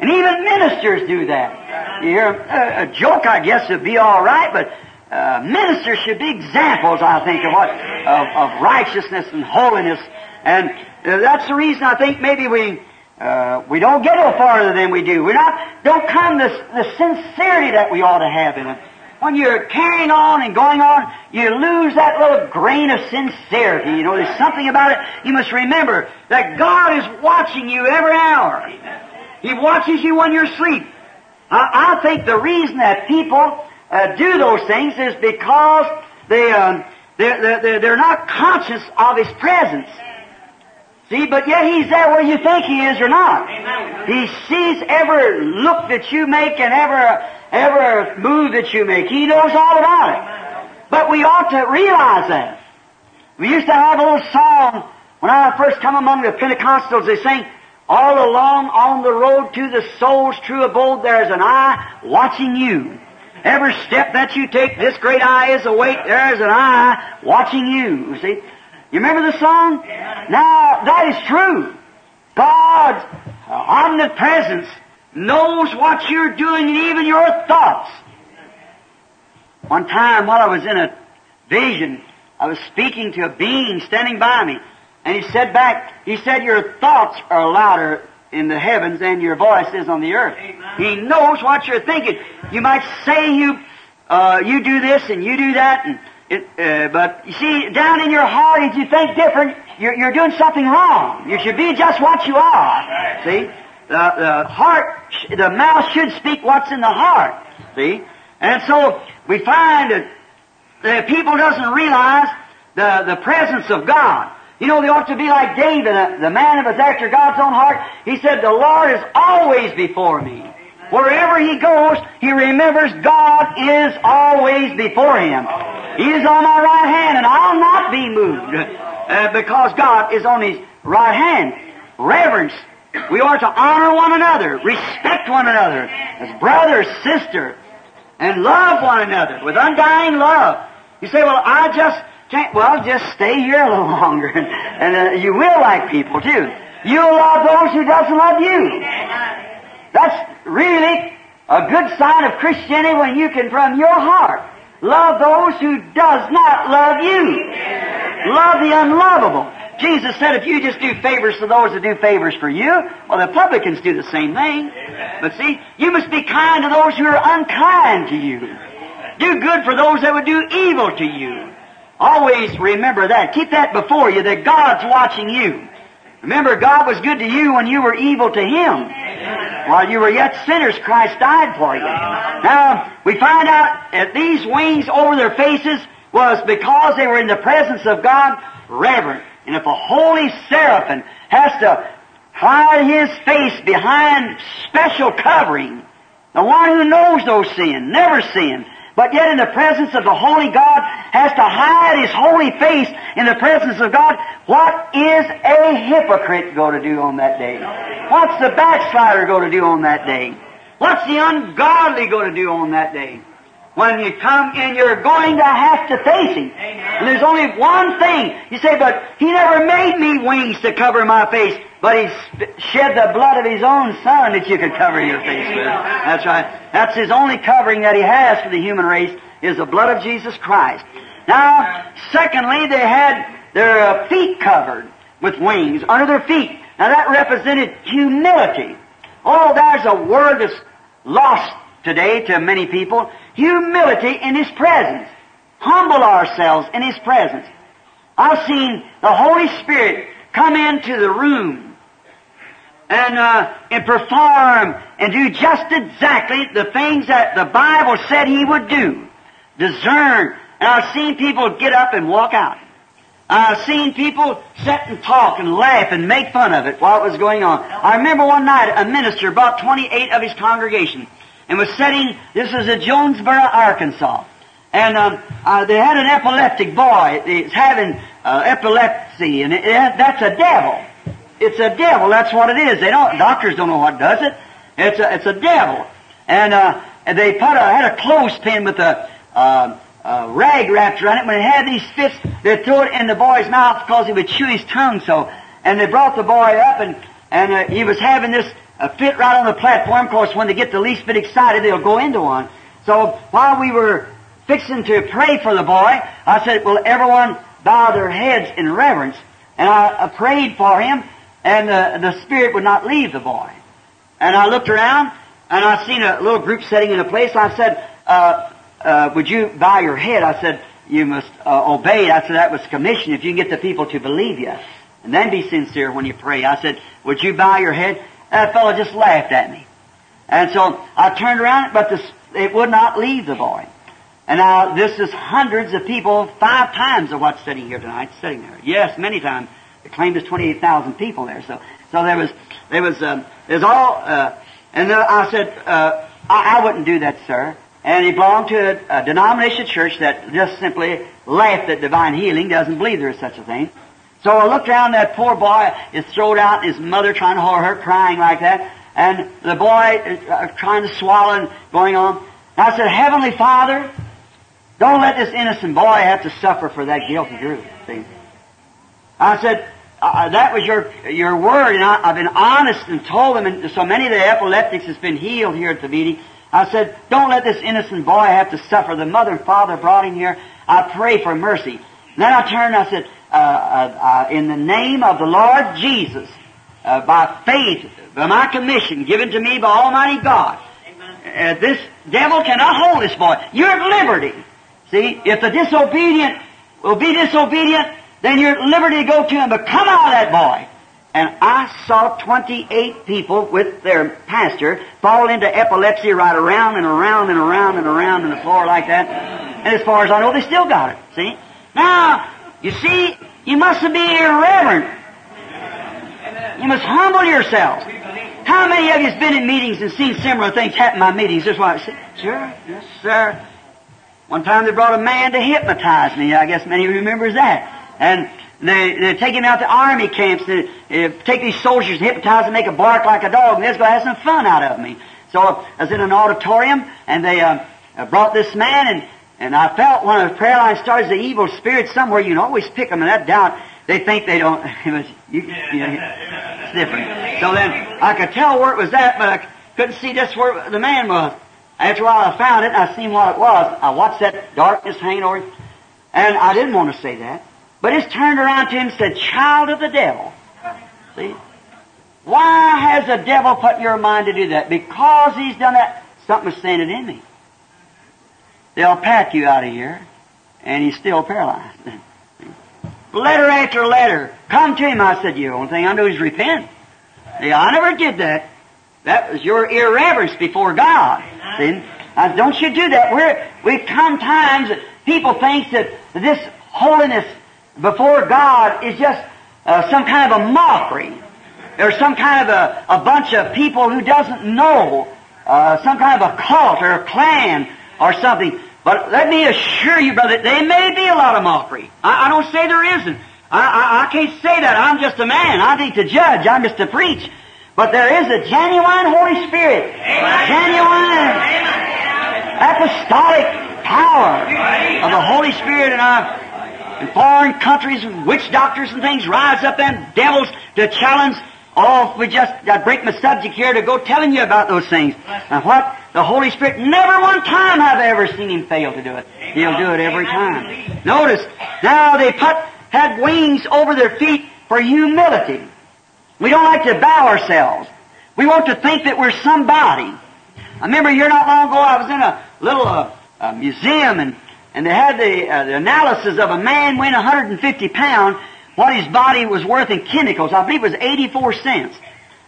and even ministers do that. You hear a, a joke, I guess, would be all right, but uh, ministers should be examples, I think, of what of, of righteousness and holiness. And uh, that's the reason I think maybe we uh, we don't get no farther than we do. We're not don't come the the sincerity that we ought to have in it. When you're carrying on and going on, you lose that little grain of sincerity. You know, there's something about it. You must remember that God is watching you every hour. He watches you when you're asleep. I, I think the reason that people uh, do those things is because they, um, they're, they're, they're not conscious of His presence. See, but yet He's there where you think He is or not. He sees every look that you make and every, every move that you make. He knows all about it. But we ought to realize that. We used to have a little song when I first come among the Pentecostals. They sang, all along on the road to the soul's true abode, there's an eye watching you. Every step that you take, this great eye is awake. There's an eye watching you. You see? You remember the song? Now, that is true. God's omnipresence knows what you're doing and even your thoughts. One time while I was in a vision, I was speaking to a being standing by me. And he said back, he said, your thoughts are louder in the heavens than your voice is on the earth. He knows what you're thinking. You might say you, uh, you do this and you do that and it, uh, but you see, down in your heart, if you think different, you're, you're doing something wrong. You should be just what you are. See? The, the heart, the mouth should speak what's in the heart. See? And so, we find that the people doesn't realize the, the presence of God. You know, they ought to be like David, uh, the man that was after God's own heart. He said, the Lord is always before me. Wherever he goes, he remembers God is always before him. He is on my right hand, and I'll not be moved, uh, because God is on his right hand. Reverence. We are to honor one another, respect one another as brother, sister, and love one another with undying love. You say, well, I just can't, well, just stay here a little longer, and, uh, you will like people too. You'll love those who doesn't love you. That's really a good sign of Christianity when you can, from your heart, love those who does not love you. Love the unlovable. Jesus said if you just do favors to those that do favors for you, well, the publicans do the same thing. But see, you must be kind to those who are unkind to you. Do good for those that would do evil to you. Always remember that. Keep that before you, that God's watching you. Remember, God was good to you when you were evil to Him. While you were yet sinners, Christ died for you. Now, we find out that these wings over their faces was because they were in the presence of God, reverent. And if a holy seraphim has to hide his face behind special covering, the one who knows no sin, never sinned, but yet in the presence of the holy God has to hide his holy face in the presence of God. What is a hypocrite going to do on that day? What's the backslider going to do on that day? What's the ungodly going to do on that day? When you come and you're going to have to face Him. And there's only one thing. You say, but He never made me wings to cover my face. But He shed the blood of His own Son that you could cover your face with. That's right. That's His only covering that He has for the human race is the blood of Jesus Christ. Now, secondly, they had their uh, feet covered with wings under their feet. Now that represented humility. Oh, there's a word that's lost today to many people. Humility in His presence. Humble ourselves in His presence. I've seen the Holy Spirit come into the room and, uh, and perform and do just exactly the things that the Bible said He would do. Discern. And I've seen people get up and walk out. I've seen people sit and talk and laugh and make fun of it while it was going on. I remember one night a minister brought 28 of his congregation and was sitting, this was at Jonesboro, Arkansas. And um, uh, they had an epileptic boy. He's having uh, epilepsy, and it, it, that's a devil. It's a devil. That's what it is. They don't. Doctors don't know what does it. It's a it's a devil. And, uh, they put a, had a clothespin with a, uh, rag wrapped around it. When it had these fits, they threw it in the boy's mouth because he would chew his tongue so. And they brought the boy up, and and uh, he was having this uh, fit right on the platform. Of course, when they get the least bit excited, they'll go into one. So while we were fixing to pray for the boy, I said, "Will everyone bow their heads in reverence?" And I, prayed for him, and uh, the spirit would not leave the boy. And I looked around, and I seen a little group sitting in a place. I said, uh, uh, "Would you bow your head?" I said, "You must uh, obey." I said, "That was commission. If you can get the people to believe you, and then be sincere when you pray." I said, "Would you bow your head?" That fellow just laughed at me, and so I turned around, but the, it would not leave the boy. And now this is hundreds of people, five times of what's sitting here tonight, sitting there. Yes, many times. It claim as 28,000 people there. So, so there was, there was, um, there's all, uh, and then I said, uh, I, I wouldn't do that, sir. And he belonged to a, a denomination church that just simply laughed at divine healing, doesn't believe there is such a thing. So I looked around, that poor boy is thrown out, his mother trying to hold her, crying like that, and the boy uh, trying to swallow and going on. And I said, Heavenly Father, don't let this innocent boy have to suffer for that guilty group. See? I said, uh, that was your your word, and I, I've been honest and told them, and so many of the epileptics has been healed here at the meeting. I said, don't let this innocent boy have to suffer. The mother and father brought him here. I pray for mercy. And then I turned and I said, uh, uh, uh, in the name of the Lord Jesus, uh, by faith, by my commission given to me by Almighty God, uh, this devil cannot hold this boy. You're at liberty. See, if the disobedient will be disobedient, then you're at liberty to go to him, but come out of that boy. And I saw 28 people with their pastor fall into epilepsy right around and around and around and around in the floor like that. And as far as I know, they still got it. See? Now, you see, you mustn't be irreverent. You must humble yourself. How many of you has been in meetings and seen similar things happen in my meetings? That's why I said, sure, yes, sir. One time they brought a man to hypnotize me. I guess many of you remembers that. And they, they take him out to army camps to uh, take these soldiers and hypnotize them, make a bark like a dog, and they're going to have some fun out of me. So I was in an auditorium, and they uh, brought this man, and, and I felt of the prayer lines starts, the evil spirit somewhere, you can always pick them, and that doubt, they think they don't, it was, you, you know, it's different. So then, I could tell where it was at, but I couldn't see just where the man was. After a while I found it, and I seen what it was. I watched that darkness hanging over and I didn't want to say that. But it's turned around to him and said, child of the devil. See? Why has the devil put in your mind to do that? Because he's done that. Something's saying it in me. They'll pack you out of here, and he's still paralyzed. letter after letter. Come to him, I said, you. only thing I know is repent. See, I never did that. That was your irreverence before God. See? Now, don't you do that. We're, we come times people think that this holiness before God is just uh, some kind of a mockery. Or some kind of a, a bunch of people who doesn't know, uh, some kind of a cult or a clan or something. But let me assure you, brother, there may be a lot of mockery. I, I don't say there isn't. I, I, I can't say that. I'm just a man. I think to judge. I'm just to preach. But there is a genuine Holy Spirit. Amen. Genuine apostolic power of the Holy Spirit and I in foreign countries and witch doctors and things rise up and devils to challenge. Oh, we just I break my subject here to go telling you about those things. And what? The Holy Spirit, never one time have I ever seen Him fail to do it. He'll do it every time. Notice, now they put, had wings over their feet for humility. We don't like to bow ourselves. We want to think that we're somebody. I remember here not long ago I was in a little uh, museum and and they had the, uh, the analysis of a man weighing 150 pounds, what his body was worth in chemicals. I believe it was 84 cents.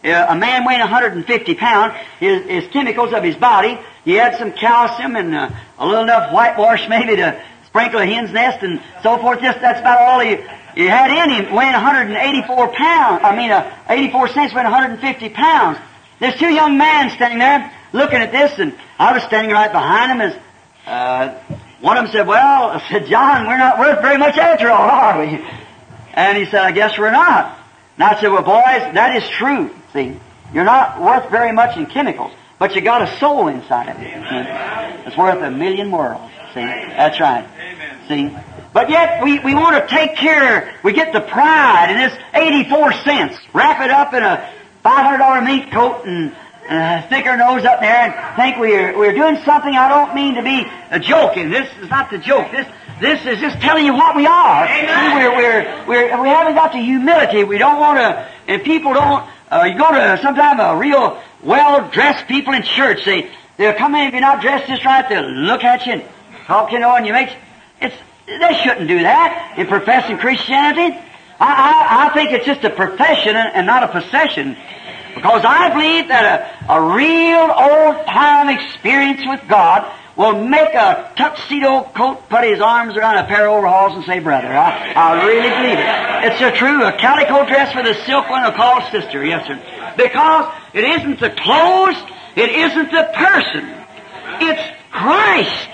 Uh, a man weighing 150 pounds, his, his chemicals of his body, he had some calcium and uh, a little enough whitewash maybe to sprinkle a hen's nest and so forth. Just that's about all he, he had in him, weighing 184 pounds. I mean, uh, 84 cents weighing 150 pounds. There's two young men standing there looking at this, and I was standing right behind him as uh, one of them said, well, I said, John, we're not worth very much after all, are we? And he said, I guess we're not. And I said, well, boys, that is true. See, you're not worth very much in chemicals, but you got a soul inside of you. It's worth a million worlds. See, that's right. See, but yet we, we want to take care, we get the pride in this 84 cents, wrap it up in a $500 meat coat and uh, stick our nose up there and think we're, we're doing something I don't mean to be a joking. This is not the joke. This, this is just telling you what we are. See, we're, we're, we're, we haven't got the humility. We don't want to, and people don't, uh, you go to sometime a real well-dressed people in church, they, they'll come in if you're not dressed just right, they'll look at you and talk, you know, and you make, it's, they shouldn't do that in professing Christianity. I, I, I think it's just a profession and, and not a possession. Because I believe that a, a real old time experience with God will make a tuxedo coat, put his arms around a pair of overalls and say, brother. I, I really believe it. It's so true. A calico dress with a silk one will call sister. Yes, sir. Because it isn't the clothes, it isn't the person. It's Christ.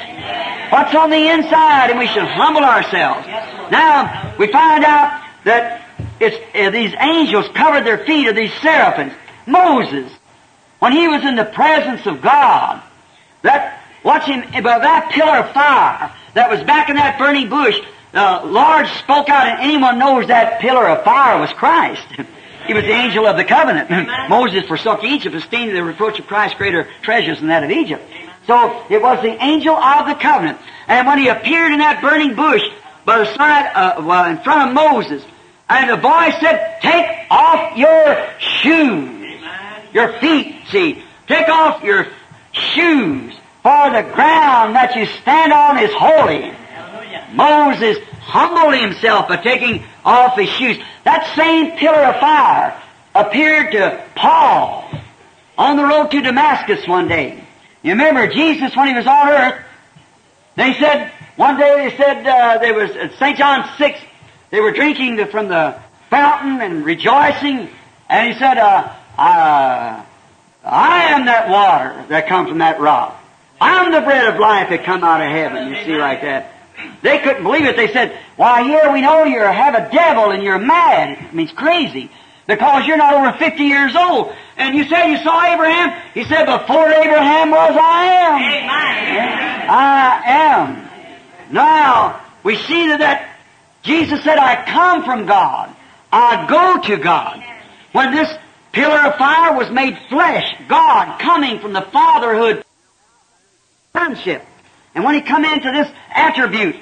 What's on the inside, and we should humble ourselves. Now, we find out that it's, uh, these angels covered their feet, or these seraphims. Moses, when he was in the presence of God, that watch him above that pillar of fire that was back in that burning bush. The Lord spoke out, and anyone knows that pillar of fire was Christ. He was the angel of the covenant. Moses forsook Egypt, esteeming the reproach of Christ greater treasures than that of Egypt. So it was the angel of the covenant. And when he appeared in that burning bush by the side, uh, well, in front of Moses, and the voice said, "Take off your shoes, your feet. See, take off your shoes, for the ground that you stand on is holy." Moses humbled himself by taking off his shoes. That same pillar of fire appeared to Paul on the road to Damascus one day. You remember Jesus when he was on earth? They said one day they said uh, they was at St. John six. They were drinking the, from the fountain and rejoicing, and he said, uh, uh, "I am that water that comes from that rock. I'm the bread of life that come out of heaven." You see, like that. They couldn't believe it. They said, "Why, here we know you have a devil and you're mad. It means crazy." Because you're not over 50 years old. And you said you saw Abraham? He said, before Abraham was, I am. Amen. I am. Now, we see that, that Jesus said, I come from God. I go to God. When this pillar of fire was made flesh, God coming from the fatherhood sonship. And when he come into this attribute,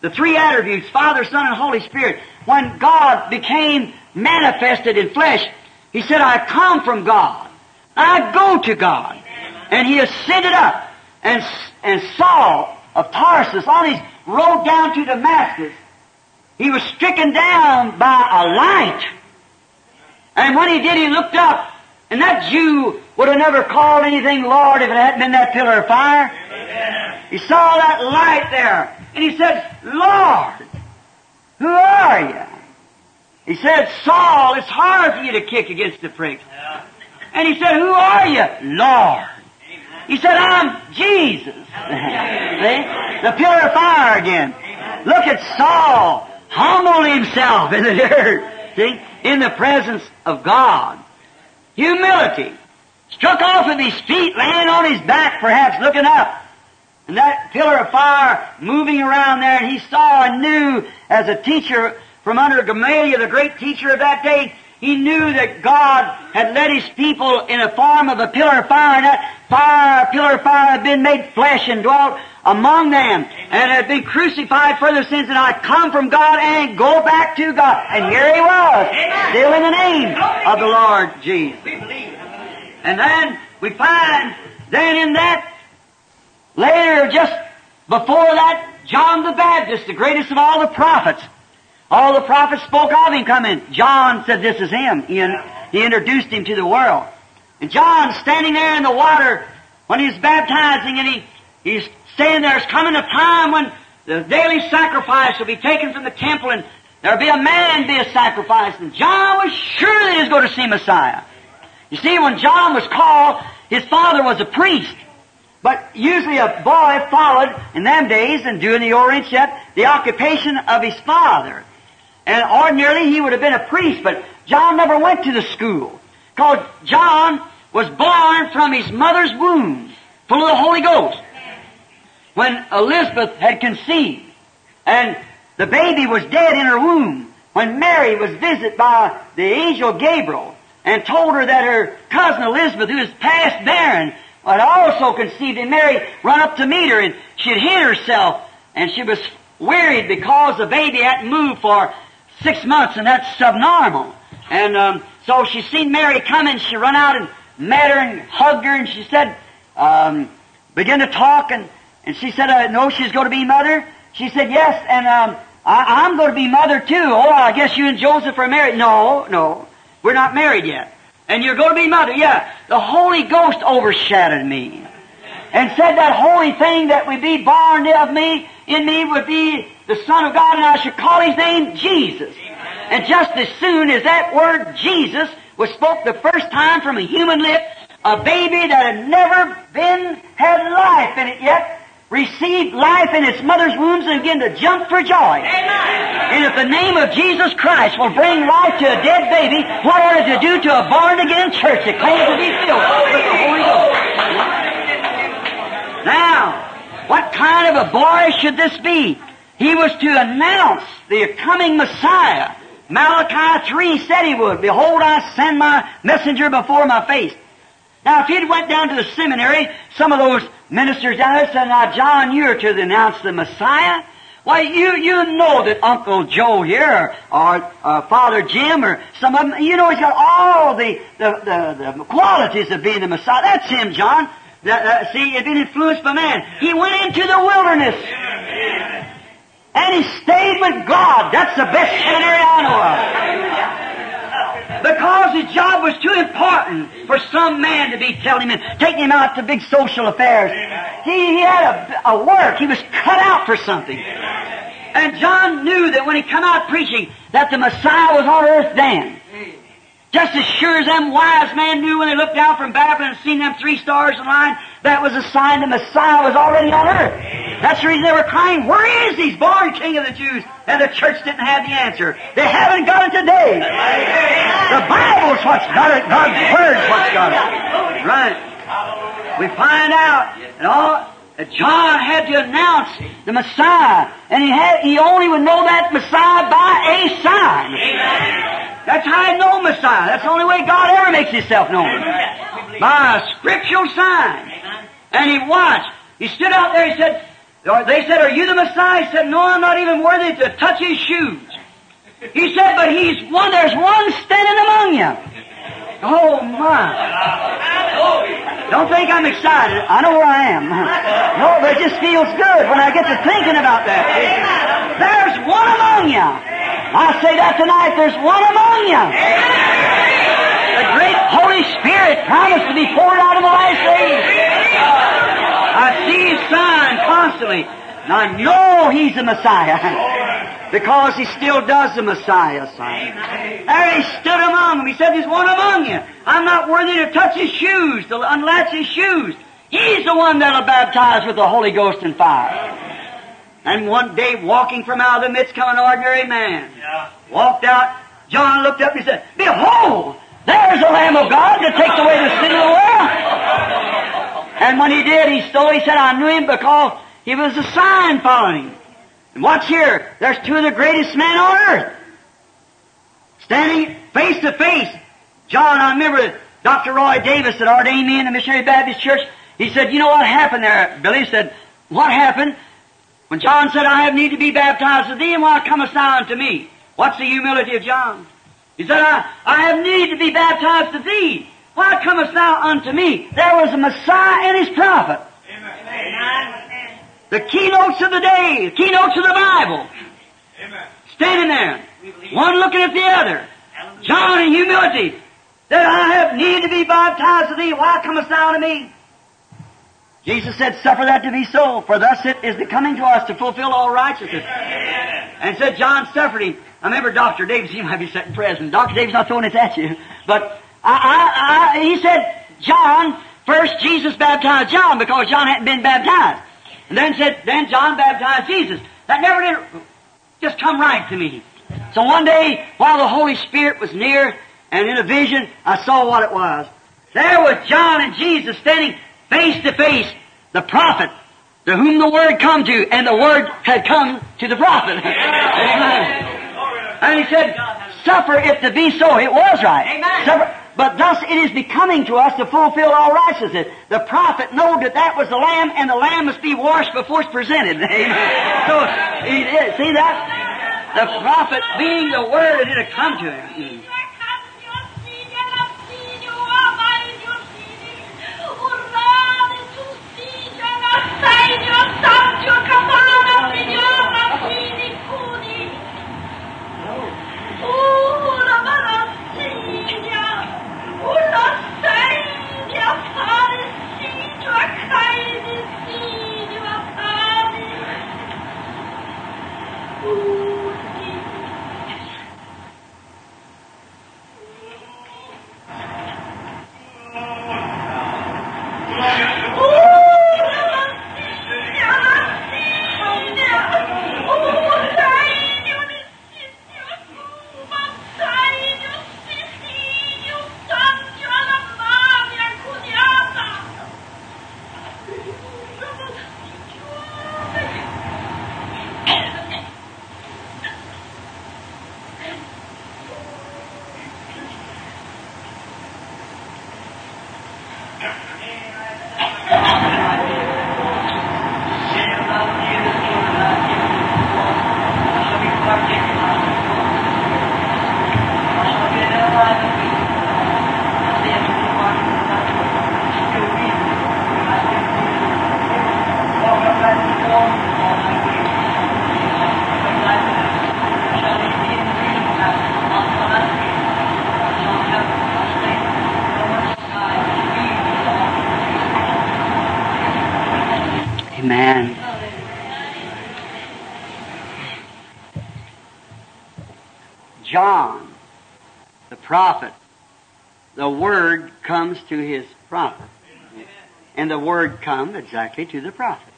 the three attributes, Father, Son, and Holy Spirit, when God became manifested in flesh, he said, I come from God. I go to God. And he ascended up and, and Saul of Tarsus on his road down to Damascus. He was stricken down by a light. And when he did, he looked up, and that Jew would have never called anything Lord if it hadn't been that pillar of fire. He saw that light there, and he said, Lord, who are you? He said, Saul, it's hard for you to kick against the pricks. And he said, Who are you? Lord. He said, I'm Jesus. See? The fire again. Look at Saul. Humble himself in the dirt. See? In the presence of God. Humility. Struck off of his feet, laying on his back, perhaps looking up. And that pillar of fire moving around there, and he saw and knew as a teacher from under Gamaliel, the great teacher of that day, he knew that God had led his people in a form of a pillar of fire, and that fire, pillar of fire had been made flesh and dwelt among them, and had been crucified for their sins, and I come from God and go back to God. And here he was, still in the name of the Lord Jesus. And then we find, then in that, later, just before that, John the Baptist, the greatest of all the prophets, all the prophets spoke of him coming. John said, this is him. He, he introduced him to the world. And John standing there in the water when he's baptizing and he, he's standing there's coming a time when the daily sacrifice will be taken from the temple and there'll be a man be a sacrifice. And John was sure that he was going to see Messiah. You see, when John was called, his father was a priest. But usually a boy followed, in them days and during the Orient yet, the occupation of his father. And ordinarily he would have been a priest, but John never went to the school. Because John was born from his mother's womb, full of the Holy Ghost. When Elizabeth had conceived, and the baby was dead in her womb, when Mary was visited by the angel Gabriel, and told her that her cousin Elizabeth, who was past barren, had also conceived, in Mary run up to meet her, and she'd hid herself, and she was worried because the baby hadn't moved for six months, and that's subnormal. And um, so she seen Mary coming. She run out and met her and hugged her, and she said, um, began to talk, and, and she said, uh, "No, she's going to be mother." She said, "Yes, and um, I, I'm going to be mother too." Oh, I guess you and Joseph are married. No, no, we're not married yet. And you're going to be mother. Yeah, the Holy Ghost overshadowed me. and said that holy thing that would be born of me, in me would be the Son of God, and I should call His name Jesus. And just as soon as that word Jesus was spoke the first time from a human lip, a baby that had never been, had life in it yet, received life in its mother's wombs and begin to jump for joy. Amen. And if the name of Jesus Christ will bring life to a dead baby, what ought it to do to a born again church that claims to be filled with the Holy Ghost? Now, what kind of a boy should this be? He was to announce the coming Messiah. Malachi 3 said he would. Behold, I send my messenger before my face. Now, if he'd went down to the seminary, some of those ministers down there said, now, John, you're to announce the Messiah. Why, you, you know that Uncle Joe here, or uh, Father Jim, or some of them, you know he's got all the, the, the, the qualities of being the Messiah. That's him, John. That, uh, see, he'd been influenced by man. He went into the wilderness. And he stayed with God. That's the best seminary I know of. Because his job was too important for some man to be telling him taking him out to big social affairs. He, he had a, a work. He was cut out for something. And John knew that when he come out preaching that the Messiah was on earth then. Just as sure as them wise men knew when they looked down from Babylon and seen them three stars in line, that was a sign the Messiah was already on earth. That's the reason they were crying, where is he, born King of the Jews? And the church didn't have the answer. They haven't got it today. The Bible's what's got it. God's Word's what's got it. Right. We find out that all, John had to announce the Messiah. And he had, he only would know that Messiah by a sign. That's how I know Messiah. That's the only way God ever makes himself known. By a scriptural sign. And he watched. He stood out there, he said, they said, Are you the Messiah? He said, No, I'm not even worthy to touch his shoes. He said, But he's one, there's one standing among you. Oh my. Don't think I'm excited. I know where I am. No, but it just feels good when I get to thinking about that. There's one among you. I say that tonight, there's one among you. The great Holy Spirit promised to be poured out in the last days. I see his sign constantly. And I know he's the Messiah. Because he still does the Messiah sign. There he stood among them. He said, There's one among you. I'm not worthy to touch his shoes, to unlatch his shoes. He's the one that'll baptize with the Holy Ghost and fire. And one day, walking from out of the midst, come an ordinary man. Walked out. John looked up and he said, Behold, there's the Lamb of God that takes away the sin of the world. And when he did, he stole. He said, I knew him because he was a sign following him. And watch here. There's two of the greatest men on earth. Standing face to face. John, I remember Dr. Roy Davis that ordained me in the Missionary Baptist Church. He said, you know what happened there? Billy He said, what happened? When John said, I have need to be baptized of thee, and why comest thou unto me? What's the humility of John? He said, I, I have need to be baptized of thee. Why comest thou unto me? There was a Messiah and his prophet. Amen. The keynotes of the day, the keynotes of the Bible. Amen. Standing there. One looking at the other. John in humility. That I have need to be baptized of thee. Why comest thou to me? Jesus said, Suffer that to be so, for thus it is becoming to us to fulfill all righteousness. And said John suffered him. I remember Dr. Davis, you might be sitting present. Dr. Davis not throwing this at you. But I, I, I, he said, John, first Jesus baptized John because John hadn't been baptized. And then said, then John baptized Jesus. That never did just come right to me. So one day, while the Holy Spirit was near, and in a vision, I saw what it was. There was John and Jesus standing face to face, the prophet, to whom the word come to, and the word had come to the prophet. Amen. And he said, suffer it to be so. It was right. Amen. Suffer, but thus it is becoming to us to fulfill all righteousness. The prophet knew that that was the lamb, and the lamb must be washed before it's presented. Amen. So. See that? The prophet being the word it had come to him. To his prophet. And the word come exactly to the prophet.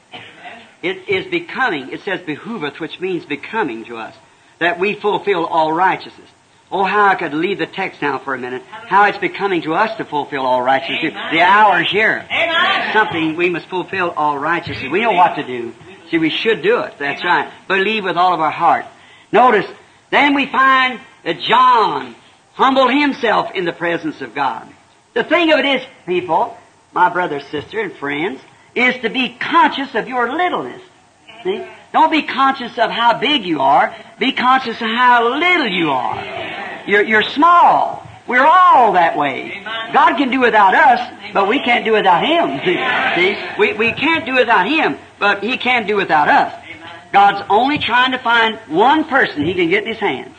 It is becoming, it says behooveth, which means becoming to us, that we fulfill all righteousness. Oh, how I could leave the text now for a minute. How it's becoming to us to fulfill all righteousness. Amen. The hour is here. Amen. Something we must fulfill all righteousness. We know what to do. See, we should do it. That's right. Believe with all of our heart. Notice, then we find that John humbled himself in the presence of God. The thing of it is, people, my brother, sister, and friends, is to be conscious of your littleness. See? Don't be conscious of how big you are. Be conscious of how little you are. You're, you're small. We're all that way. God can do without us, but we can't do without Him. See? We, we can't do without Him, but He can't do without us. God's only trying to find one person He can get in His hands.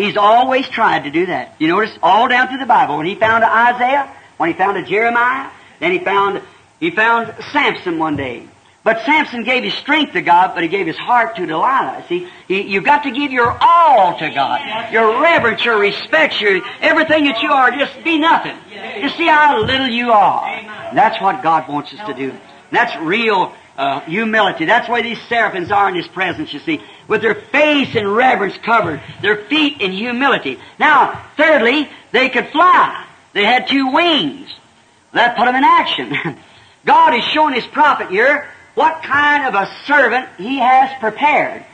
He's always tried to do that. You notice all down through the Bible. When He found Isaiah, when He found Jeremiah, then He found, He found Samson one day. But Samson gave his strength to God, but he gave his heart to Delilah. See, he, you've got to give your all to God. Your reverence, your respect, your everything that you are, just be nothing. Just see how little you are. That's what God wants us to do. That's real uh, humility. That's why these seraphims are in His presence, you see, with their face in reverence covered, their feet in humility. Now, thirdly, they could fly. They had two wings. That put them in action. God is showing His prophet here what kind of a servant He has prepared.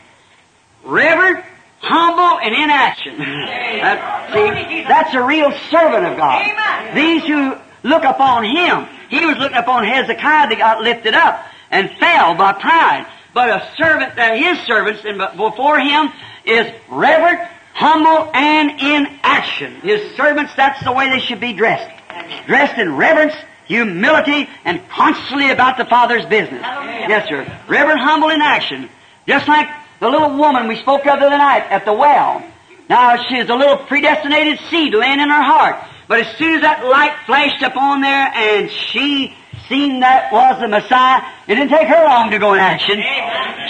Reverent, humble, and in action. That- see, that's a real servant of God. These who look upon Him, He was looking upon Hezekiah that got lifted up and fell by pride. But a servant, that His servants and before Him is reverent, humble, and in action. His servants, that's the way they should be dressed. Dressed in reverence, humility, and constantly about the Father's business. Yes, sir. Reverent, humble in action. Just like the little woman we spoke of the other night at the well. Now, she is a little predestinated seed laying in her heart. But as soon as that light flashed upon there and she seen that was the Messiah, it didn't take her long to go in action.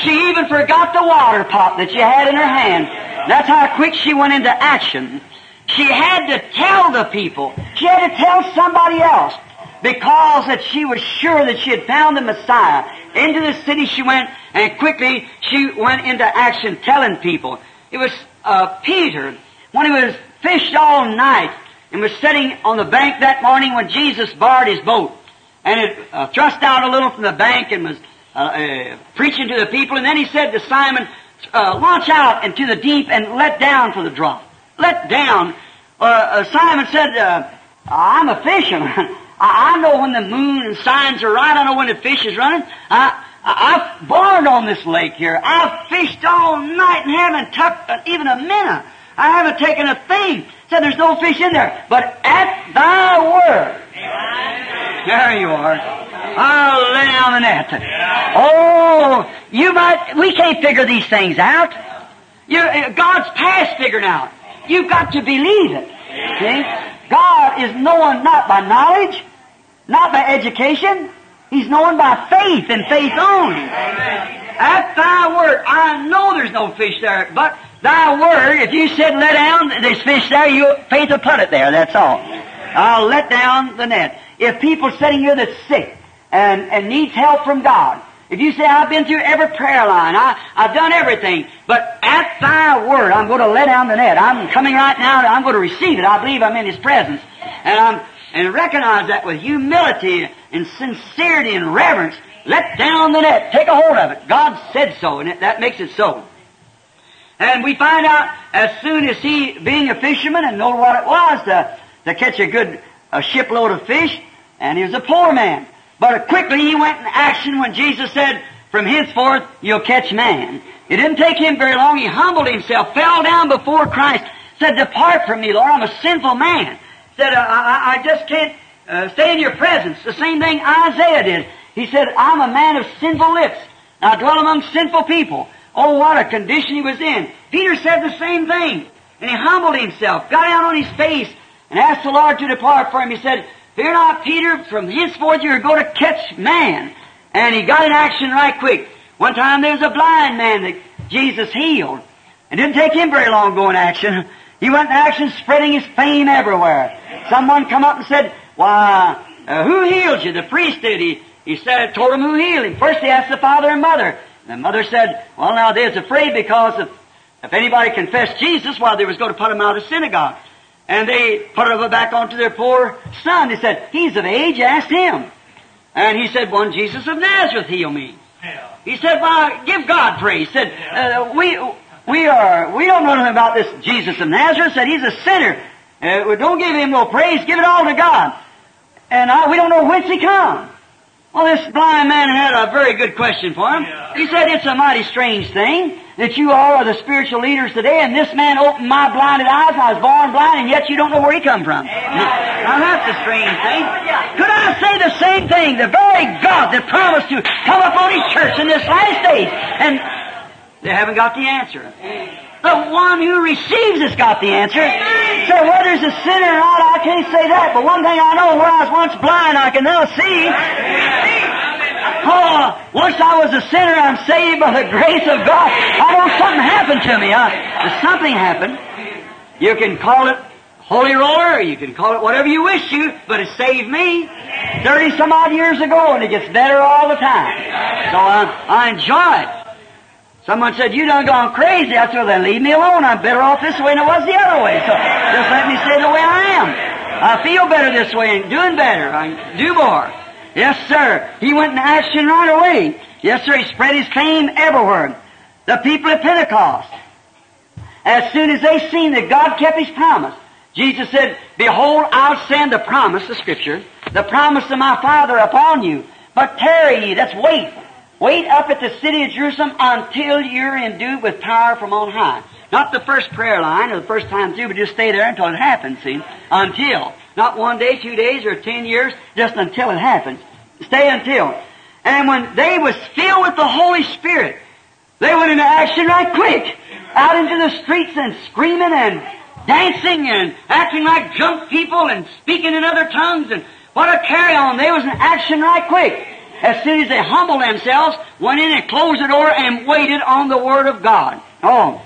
She even forgot the water pot that she had in her hand. That's how quick she went into action. She had to tell the people. She had to tell somebody else. Because that she was sure that she had found the Messiah. Into the city she went, and quickly she went into action telling people. It was uh, Peter, when he was fished all night, and was sitting on the bank that morning when Jesus barred his boat. And it uh, thrust out a little from the bank and was uh, uh, preaching to the people. And then he said to Simon, uh, launch out into the deep and let down for the drop. Let down. Uh, uh, Simon said, I'm a fisherman. I, know when the moon and signs are right. I know when the fish is running. I, I, I've born on this lake here. I've fished all night and haven't tucked even a minute. I haven't taken a thing. Said there's no fish in there. But at thy word, there you are. I'll lay down the net. Oh, you might, we can't figure these things out. You, uh, God's past figuring out. You've got to believe it. See? God is known not by knowledge, not by education. He's known by faith and faith only. At thy word, I know there's no fish there, but thy word, if you said let down, there's fish there, you, faith will put it there, that's all. I'll let down the net. If people sitting here that's sick and, and needs help from God, if you say, I've been through every prayer line, I, I've done everything, but at thy word, I'm going to let down the net. I'm coming right now, I'm going to receive it. I believe I'm in his presence. And I'm, and recognize that with humility and sincerity and reverence, let down the net. Take a hold of it. God said so, and it, that makes it so. And we find out as soon as he, being a fisherman and know what it was to, to catch a good a shipload of fish, and he was a poor man. But quickly he went in action when Jesus said, from henceforth you'll catch man. It didn't take him very long. He humbled himself, fell down before Christ, said, depart from me, Lord, I'm a sinful man. Said, I, I, I just can't uh, stay in your presence. The same thing Isaiah did. He said, I'm a man of sinful lips. and I dwell among sinful people. Oh, what a condition he was in. Peter said the same thing. And he humbled himself, got down on his face, and asked the Lord to depart from him. He said, Fear not, Peter, from henceforth you're going to catch man. And he got in action right quick. One time there was a blind man that Jesus healed. It didn't take him very long to action. He went in action spreading his fame everywhere. Someone come up and said, why, uh, who healed you? The priest did. He, he said, told him who healed him. First he asked the father and mother. And the mother said, well now they was afraid because if, if anybody confessed Jesus, well they was going to put him out of synagogue. And they put it back onto their poor son. They said, he's of age, ask him. And he said, one Jesus of Nazareth heal me. He said, well, give God praise. He said, uh, we, we are, we don't know nothing about this Jesus of Nazareth. Said he's a sinner. Uh, don't give him no praise. Give it all to God. And I, we don't know whence he come. Well, this blind man had a very good question for him. He said, it's a mighty strange thing that you all are the spiritual leaders today, and this man opened my blinded eyes, I was born blind, and yet you don't know where he come from. Now, that's a strange thing. Could I say the same thing? The very God that promised to come upon his church in this last days, and they haven't got the answer. The one who receives has got the answer. So whether it's a sinner or not, I can't say that. But one thing I know, where I was once blind, I can now see. Oh, once I was a sinner, I'm saved by the grace of God. I know something happened to me. Huh? Something happened. You can call it holy roller, or you can call it whatever you wish to, but it saved me 30 some odd years ago, and it gets better all the time. So I, I enjoy it. Someone said, you done gone crazy. I said, then leave me alone. I'm better off this way than I was the other way. So just let me stay the way I am. I feel better this way and doing better. I do more. Yes, sir. He went in action right away. Yes, sir. He spread his fame everywhere. The people at Pentecost, as soon as they seen that God kept His promise, Jesus said, Behold, I'll send the promise, the Scripture, the promise of my Father upon you. But tarry ye, that's wait. Wait up at the city of Jerusalem until you're endued with power from on high. Not the first prayer line or the first time through, but just stay there until it happens, see? Until. Not one day, two days, or ten years, just until it happens. Stay until. And when they was filled with the Holy Spirit, they went into action right quick. Out into the streets and screaming and dancing and acting like drunk people and speaking in other tongues and what a carry on. They was in action right quick. As soon as they humbled themselves, went in and closed the door and waited on the Word of God. Oh.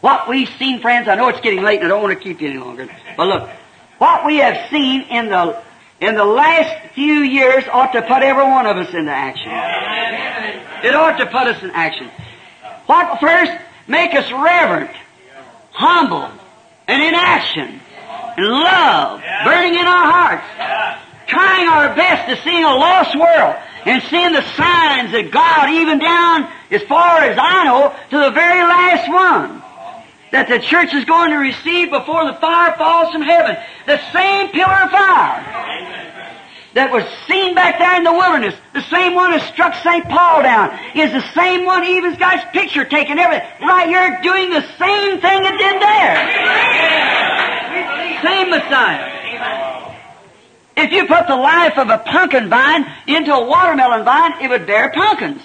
What we've seen, friends, I know it's getting late and I don't want to keep you any longer. But look, what we have seen in the in the last few years ought to put every one of us into action. It ought to put us in action. What first? Make us reverent, humble, and in action, and love burning in our hearts trying our best to see a lost world and seeing the signs that God, even down as far as I know, to the very last one, that the church is going to receive before the fire falls from heaven. The same pillar of fire that was seen back there in the wilderness, the same one that struck St. Paul down, is the same one even's got his picture taken, everything. Right here doing the same thing it did there. Same Messiah. If you put the life of a pumpkin vine into a watermelon vine, it would bear pumpkins.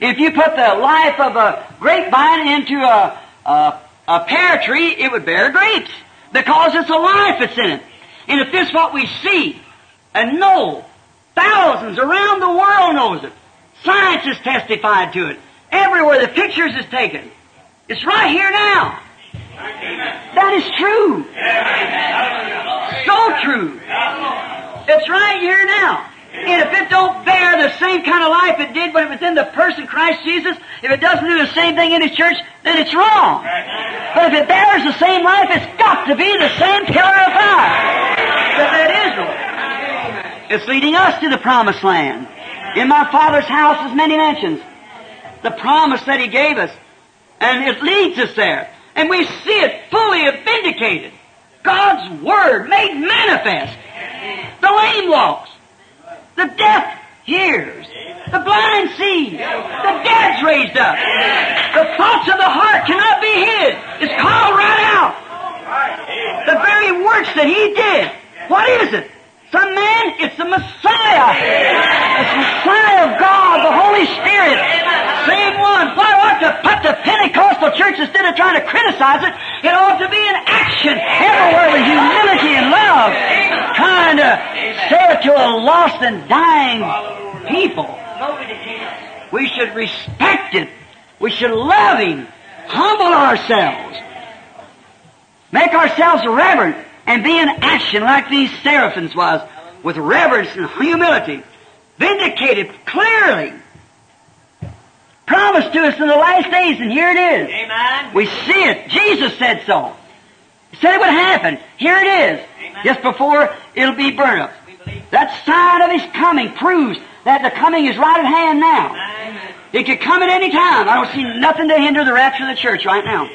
If you put the life of a grapevine into a, a, a pear tree, it would bear grapes. Because it's a life that's in it. And if this is what we see and know, thousands around the world knows it. Science has testified to it. Everywhere the pictures is taken. It's right here now. That is true. So true. It's right here now. And if it don't bear the same kind of life it did when it was in the person Christ Jesus, if it doesn't do the same thing in His church, then it's wrong. But if it bears the same life, it's got to be the same pillar of fire that. It's leading us to the promised land. In my Father's house is many mansions. The promise that He gave us. And it leads us there. And we see it fully vindicated. God's Word made manifest. The lame walks. The deaf hears. The blind sees. The dead's raised up. The thoughts of the heart cannot be hid. It's called right out. The very works that He did. What is it? Some man, it's the Messiah. It's the Messiah of God, the Holy Spirit. Same one. Why ought to put the Pentecostal church instead of trying to criticize it? It ought to be in action everywhere with humility and love, to say it to a lost and dying people. We should respect it. We should love Him. Humble ourselves. Make ourselves reverent and be in action like these seraphims was, with reverence and humility. Vindicated clearly. Promised to us in the last days, and here it is. Amen. We see it. Jesus said so. He said it would happen. Here it is. Just before it'll be burned up. That sign of His coming proves that the coming is right at hand now. Amen. It could come at any time. I don't see nothing to hinder the rapture of the church right now.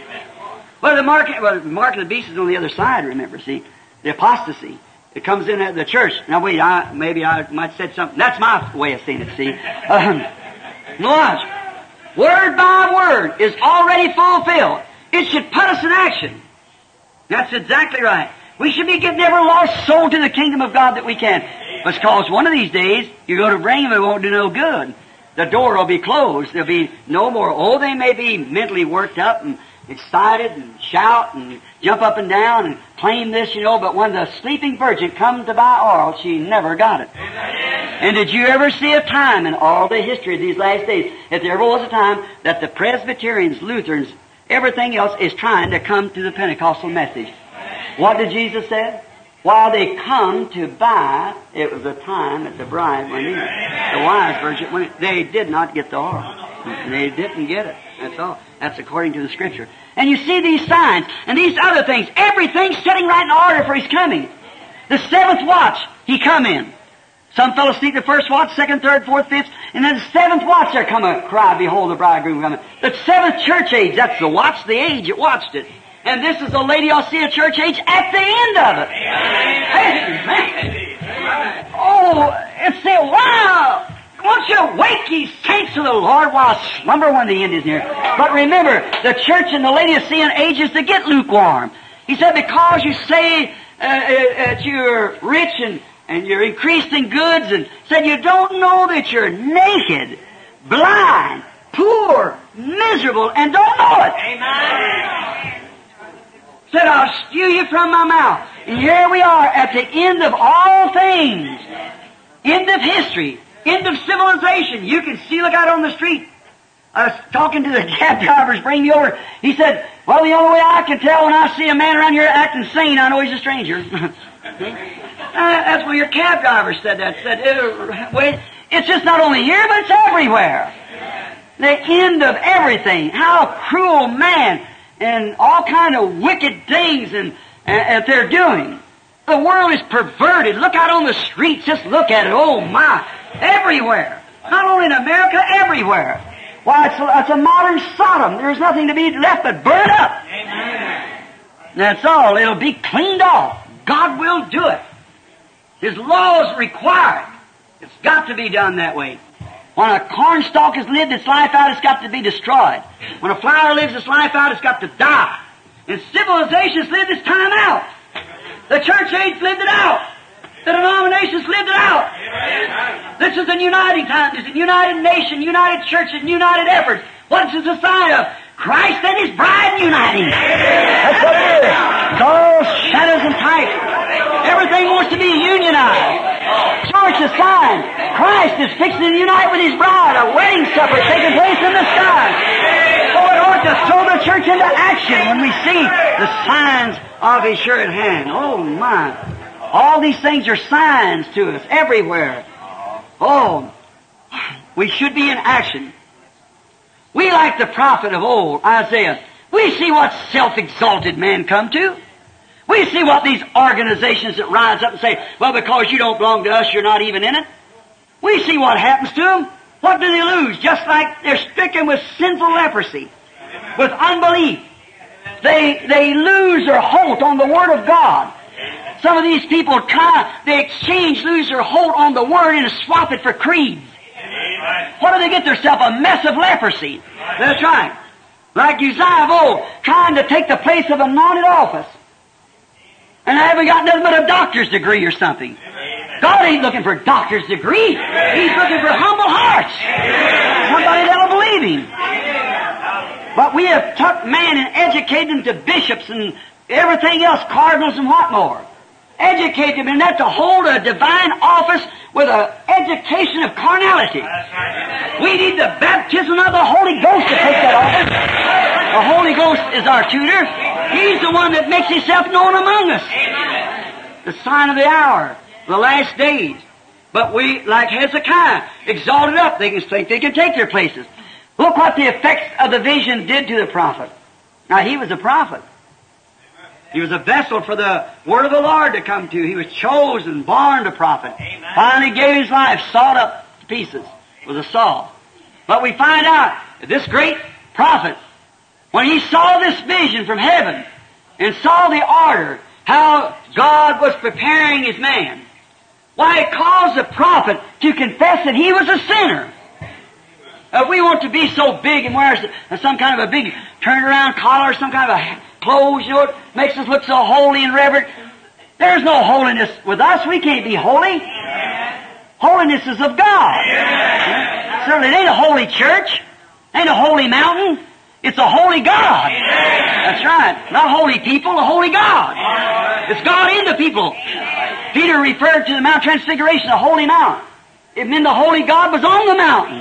Well, the mark, well, the mark of the beast is on the other side, remember, see? The apostasy. It comes in at the church. Now wait, I, maybe I might have said something. That's my way of seeing it, see? Um, watch. Word by word is already fulfilled. It should put us in action. That's exactly right. We should be getting every lost soul to the kingdom of God that we can. Because one of these days, you go to bring them, it won't do no good. The door will be closed. There'll be no more. Oh, they may be mentally worked up and excited and shout and jump up and down and claim this, you know, but when the sleeping virgin comes to buy oil, she never got it. And did you ever see a time in all the history of these last days, if there ever was a time that the Presbyterians, Lutherans, everything else is trying to come to the Pentecostal message? What did Jesus say? While they come to buy, it was a time that the bride went in. The wise virgin went in. They did not get the oil. They didn't get it. That's all. That's according to the Scripture. And you see these signs and these other things. Everything's setting right in order for His coming. The seventh watch, He come in. Some fellows sleep the first watch, second, third, fourth, fifth, and then the seventh watch there come a cry, behold the bridegroom coming. The seventh church age, that's the watch, the age, it watched it. And this is the Laodicea church age at the end of it. Amen. Oh, it's say, wow! Won't you wake ye saints of the Lord while slumber when the end is near? But remember, the church in the lady Laodicean age is to get lukewarm. He said, because you say uh, uh, that you're rich and, and you're increased in goods, and said you don't know that you're naked, blind, poor, miserable, and don't know it. Amen. Said, I'll spew you from my mouth. And here we are at the end of all things. End of history. End of civilization. You can see, look out on the street. I was talking to the cab drivers, bring me over. He said, well, the only way I can tell when I see a man around here acting sane, I know he's a stranger. Uh, that's when your cab driver said that. Said, uh, wait, it's just not only here, but it's everywhere. The end of everything. How cruel man and all kind of wicked things and, and, and they're doing. The world is perverted. Look out on the streets. Just look at it. Oh my. Everywhere. Not only in America, everywhere. Why, it's a, it's a modern Sodom. There's nothing to be left but burn up. That's all. It'll be cleaned off. God will do it. His laws require it. It's got to be done that way. When a corn stalk has lived its life out, it's got to be destroyed. When a flower lives its life out, it's got to die. And civilization's lived its time out. The church age lived it out. The denominations lived it out. This is a uniting time. This is a united nation, united church, and united effort. What's the sign of? Christ and His bride uniting. That's what it is. It's all shadows and types. Everything wants to be unionized. Church is sign. Christ is fixing to unite with His bride. A wedding supper taking place in the sky. So it ought to throw the church into action when we see the signs of His sure at hand. Oh my. All these things are signs to us everywhere. Oh, we should be in action. We like the prophet of old, Isaiah. We see what self-exalted men come to. We see what these organizations that rise up and say, well, because you don't belong to us, you're not even in it. We see what happens to them. What do they lose? Just like they're stricken with sinful leprosy, with unbelief. They, they lose their hold on the Word of God. Some of these people try, they exchange, lose their hold on the Word and swap it for creeds. What do they get themselves? A mess of leprosy. That's right. Like Uzziah of old, trying to take the place of anointed office. And I haven't got nothing but a doctor's degree or something. God ain't looking for a doctor's degree. He's looking for humble hearts. Somebody that'll believe Him. But we have took man and educated him to bishops and everything else, cardinals and what more. educate them in that to hold a divine office with an education of carnality. We need the baptism of the Holy Ghost to take that office. The Holy Ghost is our tutor. He's the one that makes himself known among us. The sign of the hour, the last days. But we, like Hezekiah, exalted up. They can think they can take their places. Look what the effects of the vision did to the prophet. Now he was a prophet. He was a vessel for the word of the Lord to come to. He was chosen, born to prophet. Finally gave his life, sawed up to pieces with a saw. But we find out this great prophet, when he saw this vision from heaven and saw the order, how God was preparing his man, why it caused the prophet to confess that he was a sinner. If we want to be so big and wear some kind of a big turnaround collar, some kind of a clothes, you know, it makes us look so holy and reverent. There's no holiness with us. We can't be holy. Holiness is of God. Certainly it ain't a holy church. Ain't a holy mountain. It's a holy God. That's right. Not holy people, a holy God. It's God in the people. Peter referred to the Mount Transfiguration, a holy mountain. It meant the holy God was on the mountain.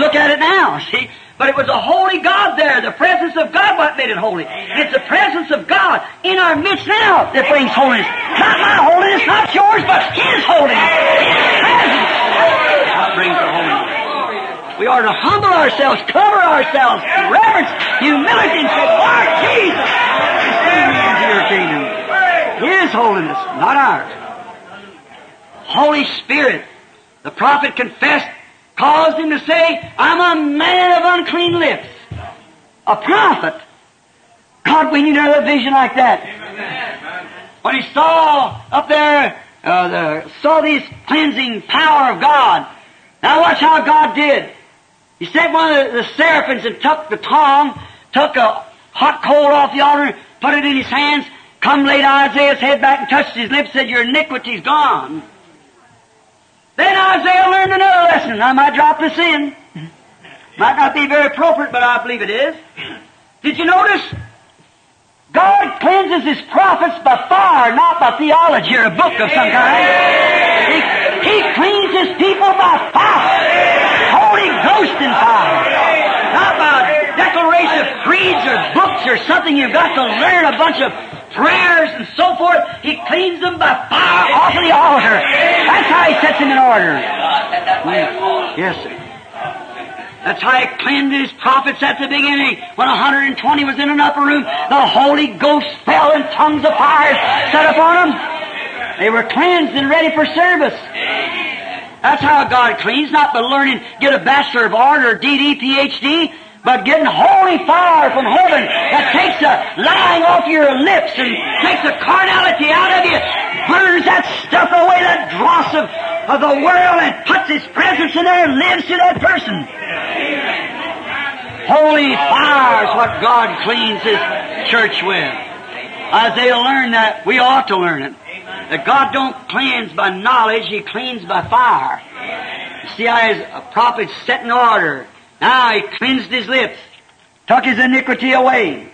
Look at it now, see? But it was a holy God there. The presence of God what made it holy. It's the presence of God in our midst now that brings holiness. Not my holiness, not yours, but His holiness. His presence. That brings the holiness. We are to humble ourselves, cover ourselves, reverence, humility, and say, Lord Jesus, receive me into your kingdom. His holiness, not ours. Holy Spirit. The prophet confessed, caused him to say, I'm a man of unclean lips. A prophet. God, we need another vision like that. When he saw up there, uh, the, saw this cleansing power of God. Now watch how God did. He sent one of the, the seraphims and took the tongue, took a hot coal off the altar, put it in his hands, come laid Isaiah's head back and touched his lips, said, Your iniquity's gone. Then Isaiah learned another lesson. I might drop this in. Might not be very appropriate, but I believe it is. Did you notice? God cleanses His prophets by fire, not by theology or a book of some kind. He, he cleans His people by fire. Holy Ghost and fire. Not by declaration of creeds or books or something you've got to learn a bunch of prayers and so forth. He cleans them by fire off of the altar. That's how He sets them in order. Hmm. Yes, sir. That's how He cleansed His prophets at the beginning. When 120 was in an upper room, the Holy Ghost fell in tongues of fire set upon them. They were cleansed and ready for service. That's how God cleans, not by learning, get a Bachelor of Art or DD, PhD, but getting holy fire from heaven that takes the lying off your lips and takes the carnality out of you, burns that stuff away, that dross of, of the world, and puts His presence in there and lives to that person. Holy fire is what God cleans His church with. Isaiah learned that. We ought to learn it. That God don't cleanse by knowledge, He cleans by fire. You see how His prophet set in order. Now He cleansed His lips, took His iniquity away.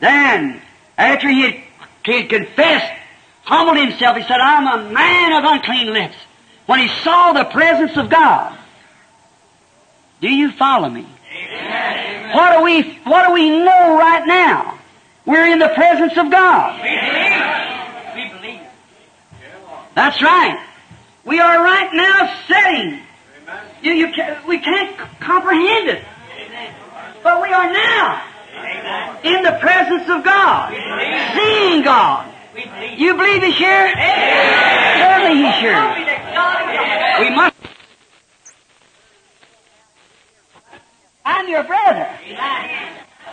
Then, after He had, he had confessed, humbled Himself, He said, I'm a man of unclean lips. When He saw the presence of God, do you follow me? What do we, what do we know right now? We're in the presence of God. Believe. That's right. We are right now sitting. You, you can, we can't comprehend it. But we are now in the presence of God, seeing God. Believe. You believe He's here? Certainly He's here. We must. I'm your brother.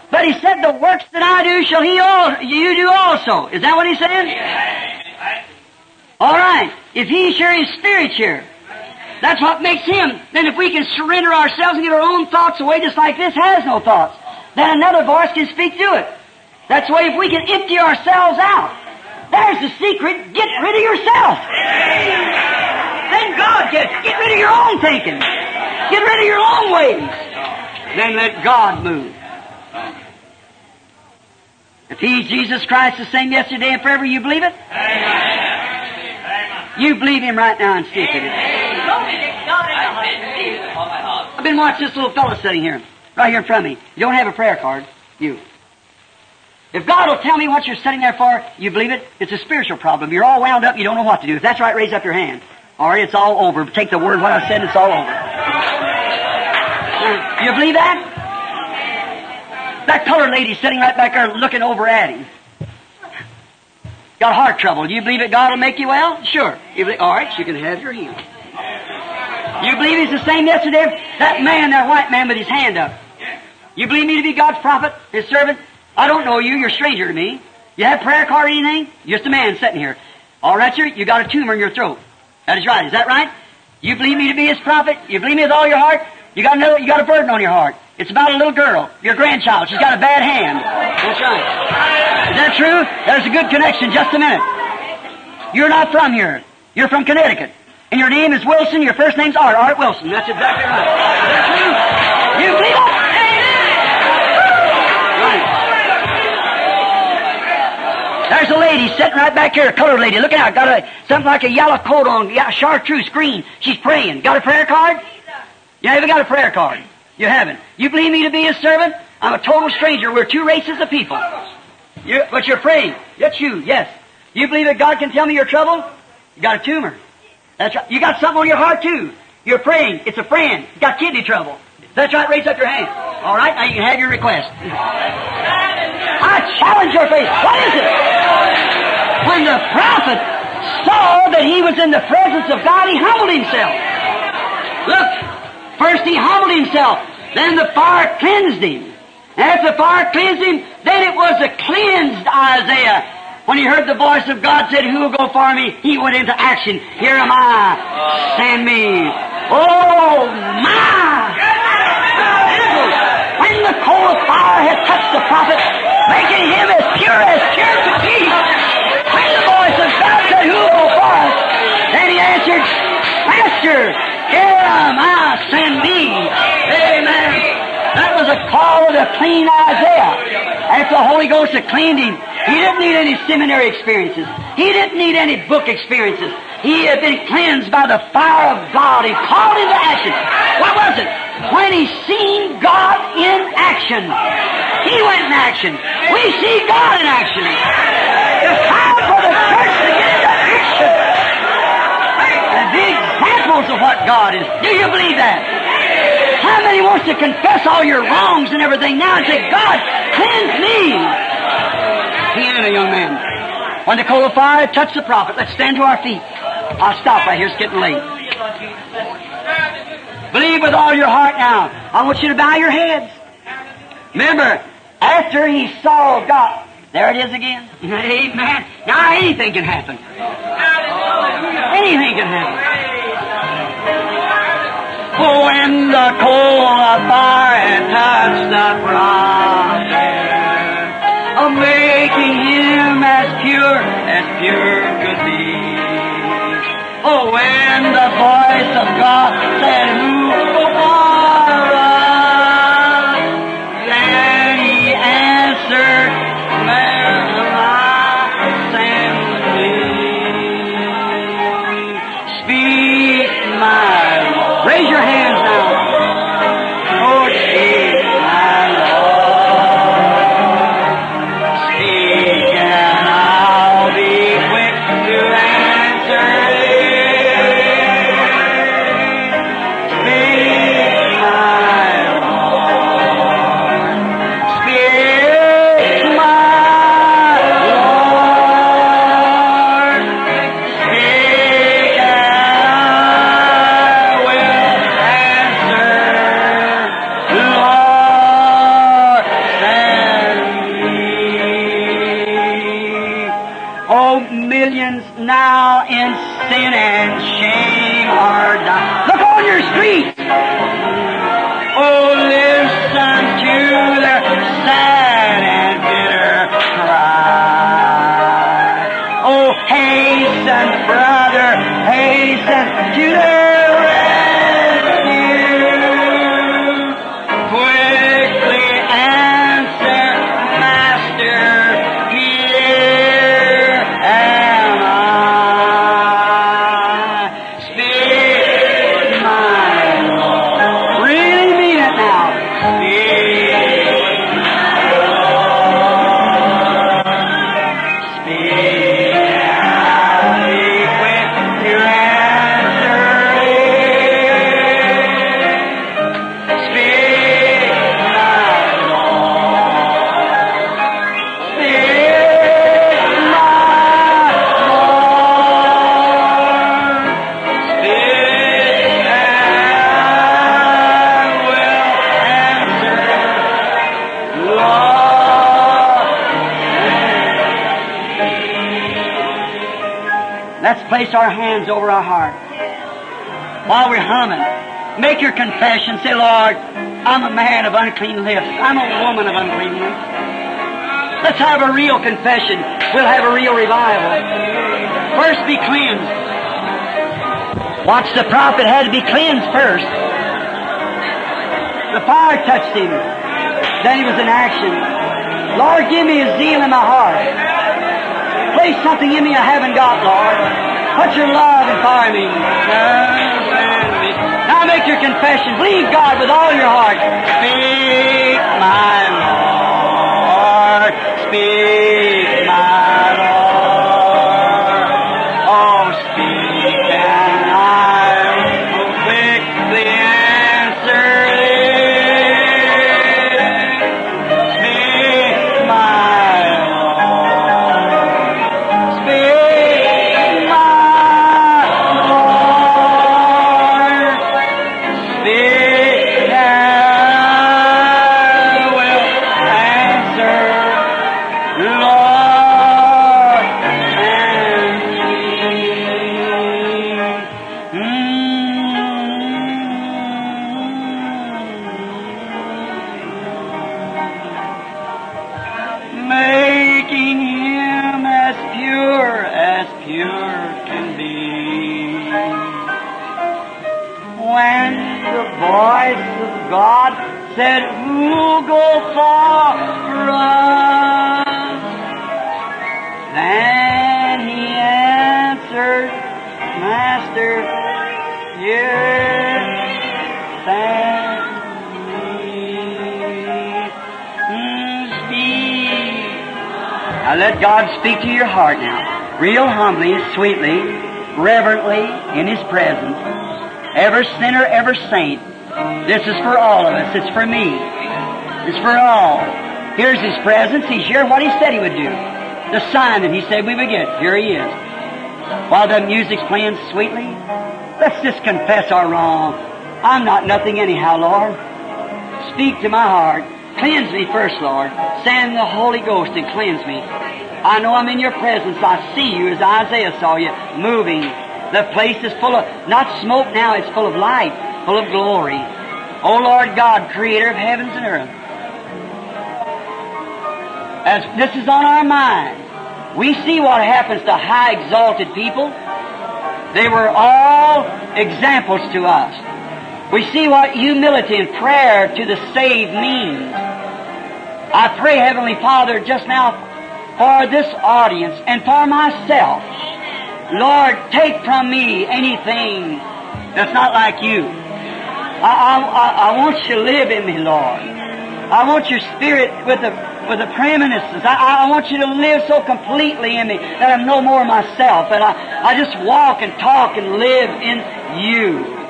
But he said, the works that I do shall he all, you do also. Is that what he said? All right. If he's here, his spirit's here. That's what makes him. Then if we can surrender ourselves and get our own thoughts away just like this has no thoughts, then another voice can speak to it. That's why if we can empty ourselves out, there's the secret. Get rid of yourself. Then God gets, get rid of your own thinking. Get rid of your own ways. Then let God move. If He's Jesus Christ the same yesterday and forever, you believe it? You believe Him right now and it. God in the highest. I've been watching this little fellow sitting here, right here in front of me. You don't have a prayer card, you. If God will tell me what you're sitting there for, you believe it? It's a spiritual problem. You're all wound up, you don't know what to do. If that's right, raise up your hand. All right, it's all over. Take the word what I said, it's all over. You believe that? That colored lady sitting right back there looking over at him. Got heart trouble. Do you believe that God will make you well? Sure. You believe, all right, you can have your healing. You believe He's the same yesterday? That man, that white man with his hand up. You believe me to be God's prophet, His servant? I don't know you. You're a stranger to me. You have prayer card or anything? Just a man sitting here. All right, sir. You got a tumor in your throat. That is right. Is that right? You believe me to be His prophet? You believe me with all your heart? You got another, you got a burden on your heart. It's about a little girl, your grandchild. She's got a bad hand. That's right. Is that true? There's a good connection. Just a minute. You're not from here. You're from Connecticut. And your name is Wilson. Your first name's Art. Art Wilson. That's exactly right. Is that true? You believe it? Right. There's a lady sitting right back here, a colored lady. Look out, got a something like a yellow coat on, yeah, chartreuse green. She's praying. Got a prayer card? You haven't got a prayer card. You haven't. You believe me to be a servant? I'm a total stranger. We're two races of people. you but you're praying. That's you, yes. You believe that God can tell me your trouble? You got a tumor. That's right. You got something on your heart too. You're praying. It's a friend. You got kidney trouble. That's right. Raise up your hand. All right. Now you can have your request. I challenge your faith. What is it? When the prophet saw that he was in the presence of God, he humbled himself. Look, first he humbled himself, then the fire cleansed him. And After the fire cleansed him, then it was a cleansed Isaiah. When he heard the voice of God said, Who will go for me? He went into action. Here am I. Send me. Oh my! When the coal of fire had touched the prophet, making him as pure as pure could be, when the voice of God said, Who will go for us? Then he answered, Master, here am I, send me. Amen. That was a call to clean Isaiah. After the Holy Ghost had cleaned him, he didn't need any seminary experiences. He didn't need any book experiences. He had been cleansed by the fire of God. He called into action. What was it? When he seen God in action. He went in action. We see God in action. It's time for the church to get into action. And be examples of what God is. Do you believe that? How many wants to confess all your wrongs and everything now and say, God, cleanse me? Piano, young man. When the coal of fire touched the prophet, let's stand to our feet. I'll stop right here. It's getting late. Believe with all your heart now. I want you to bow your heads. Remember, after he saw God, there it is again. Amen. Now anything can happen. Anything can happen. Oh, when the coal of fire touched the prophet, of making him as pure as pure could be. Oh, when the voice of God said, Our hands over our heart while we're humming. Make your confession. Say, Lord, I'm a man of unclean lips. I'm a woman of unclean lips. Let's have a real confession. We'll have a real revival. First be cleansed. Watch the prophet had to be cleansed first. The fire touched him. Then he was in action. Lord, give me a zeal in my heart. Place something in me I haven't got, Lord. Put your love and fire me. Now make your confession. Believe God with all your heart. Speak, my speak to your heart now, real humbly, sweetly, reverently, in His presence. Ever sinner, ever saint. This is for all of us. It's for me. It's for all. Here's His presence. He's here. What He said He would do. The sign that He said we would get. Here He is. While the music's playing sweetly, let's just confess our wrong. I'm not nothing anyhow, Lord. Speak to my heart. Cleanse me first, Lord. Send the Holy Ghost and cleanse me. I know I'm in your presence. I see you as Isaiah saw you moving. The place is full of, not smoke now, it's full of light, full of glory. O Lord God, creator of heavens and earth. As this is on our mind, we see what happens to high exalted people. They were all examples to us. We see what humility and prayer to the saved means. I pray, Heavenly Father, just now for this audience and for myself. Lord, take from me anything that's not like you. I, I, I- want you to live in me, Lord. I want your spirit with the with the preeminences. I, I want you to live so completely in me that I'm no more myself, and I, I just walk and talk and live in you.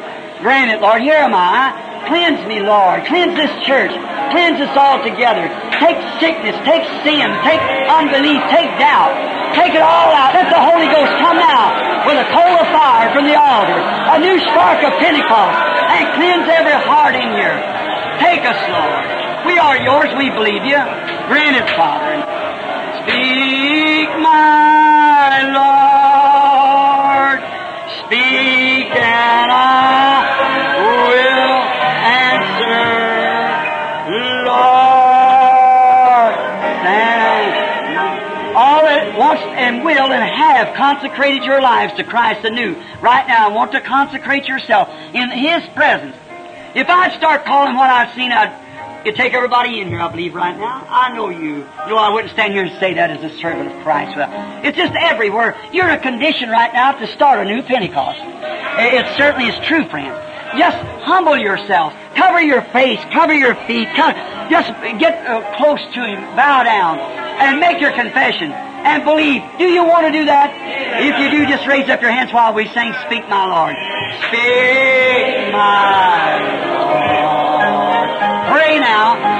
Grant it, Lord. Here am I. Cleanse me, Lord. Cleanse this church. Cleanse us all together. Take sickness, take sin, take unbelief, take doubt. Take it all out. Let the Holy Ghost come out with a coal of fire from the altar, a new spark of Pentecost, and cleanse every heart in here. Take us, Lord. We are yours. We believe you. Grant it, Father. Speak, my Lord. And have consecrated your lives to Christ anew. Right now, I want to consecrate yourself in His presence. If I'd start calling what I've seen, I'd it'd take everybody in here, I believe, right now. I know you. No, I wouldn't stand here and say that as a servant of Christ. Well, it's just everywhere. You're in a condition right now to start a new Pentecost. It, it certainly is true, friends. Just humble yourself. Cover your face. Cover your feet. Co- just get uh, close to Him. Bow down. And make your confession. And believe. Do you want to do that? If you do, just raise up your hands while we sing, Speak, my Lord. Speak, my Lord. Pray now.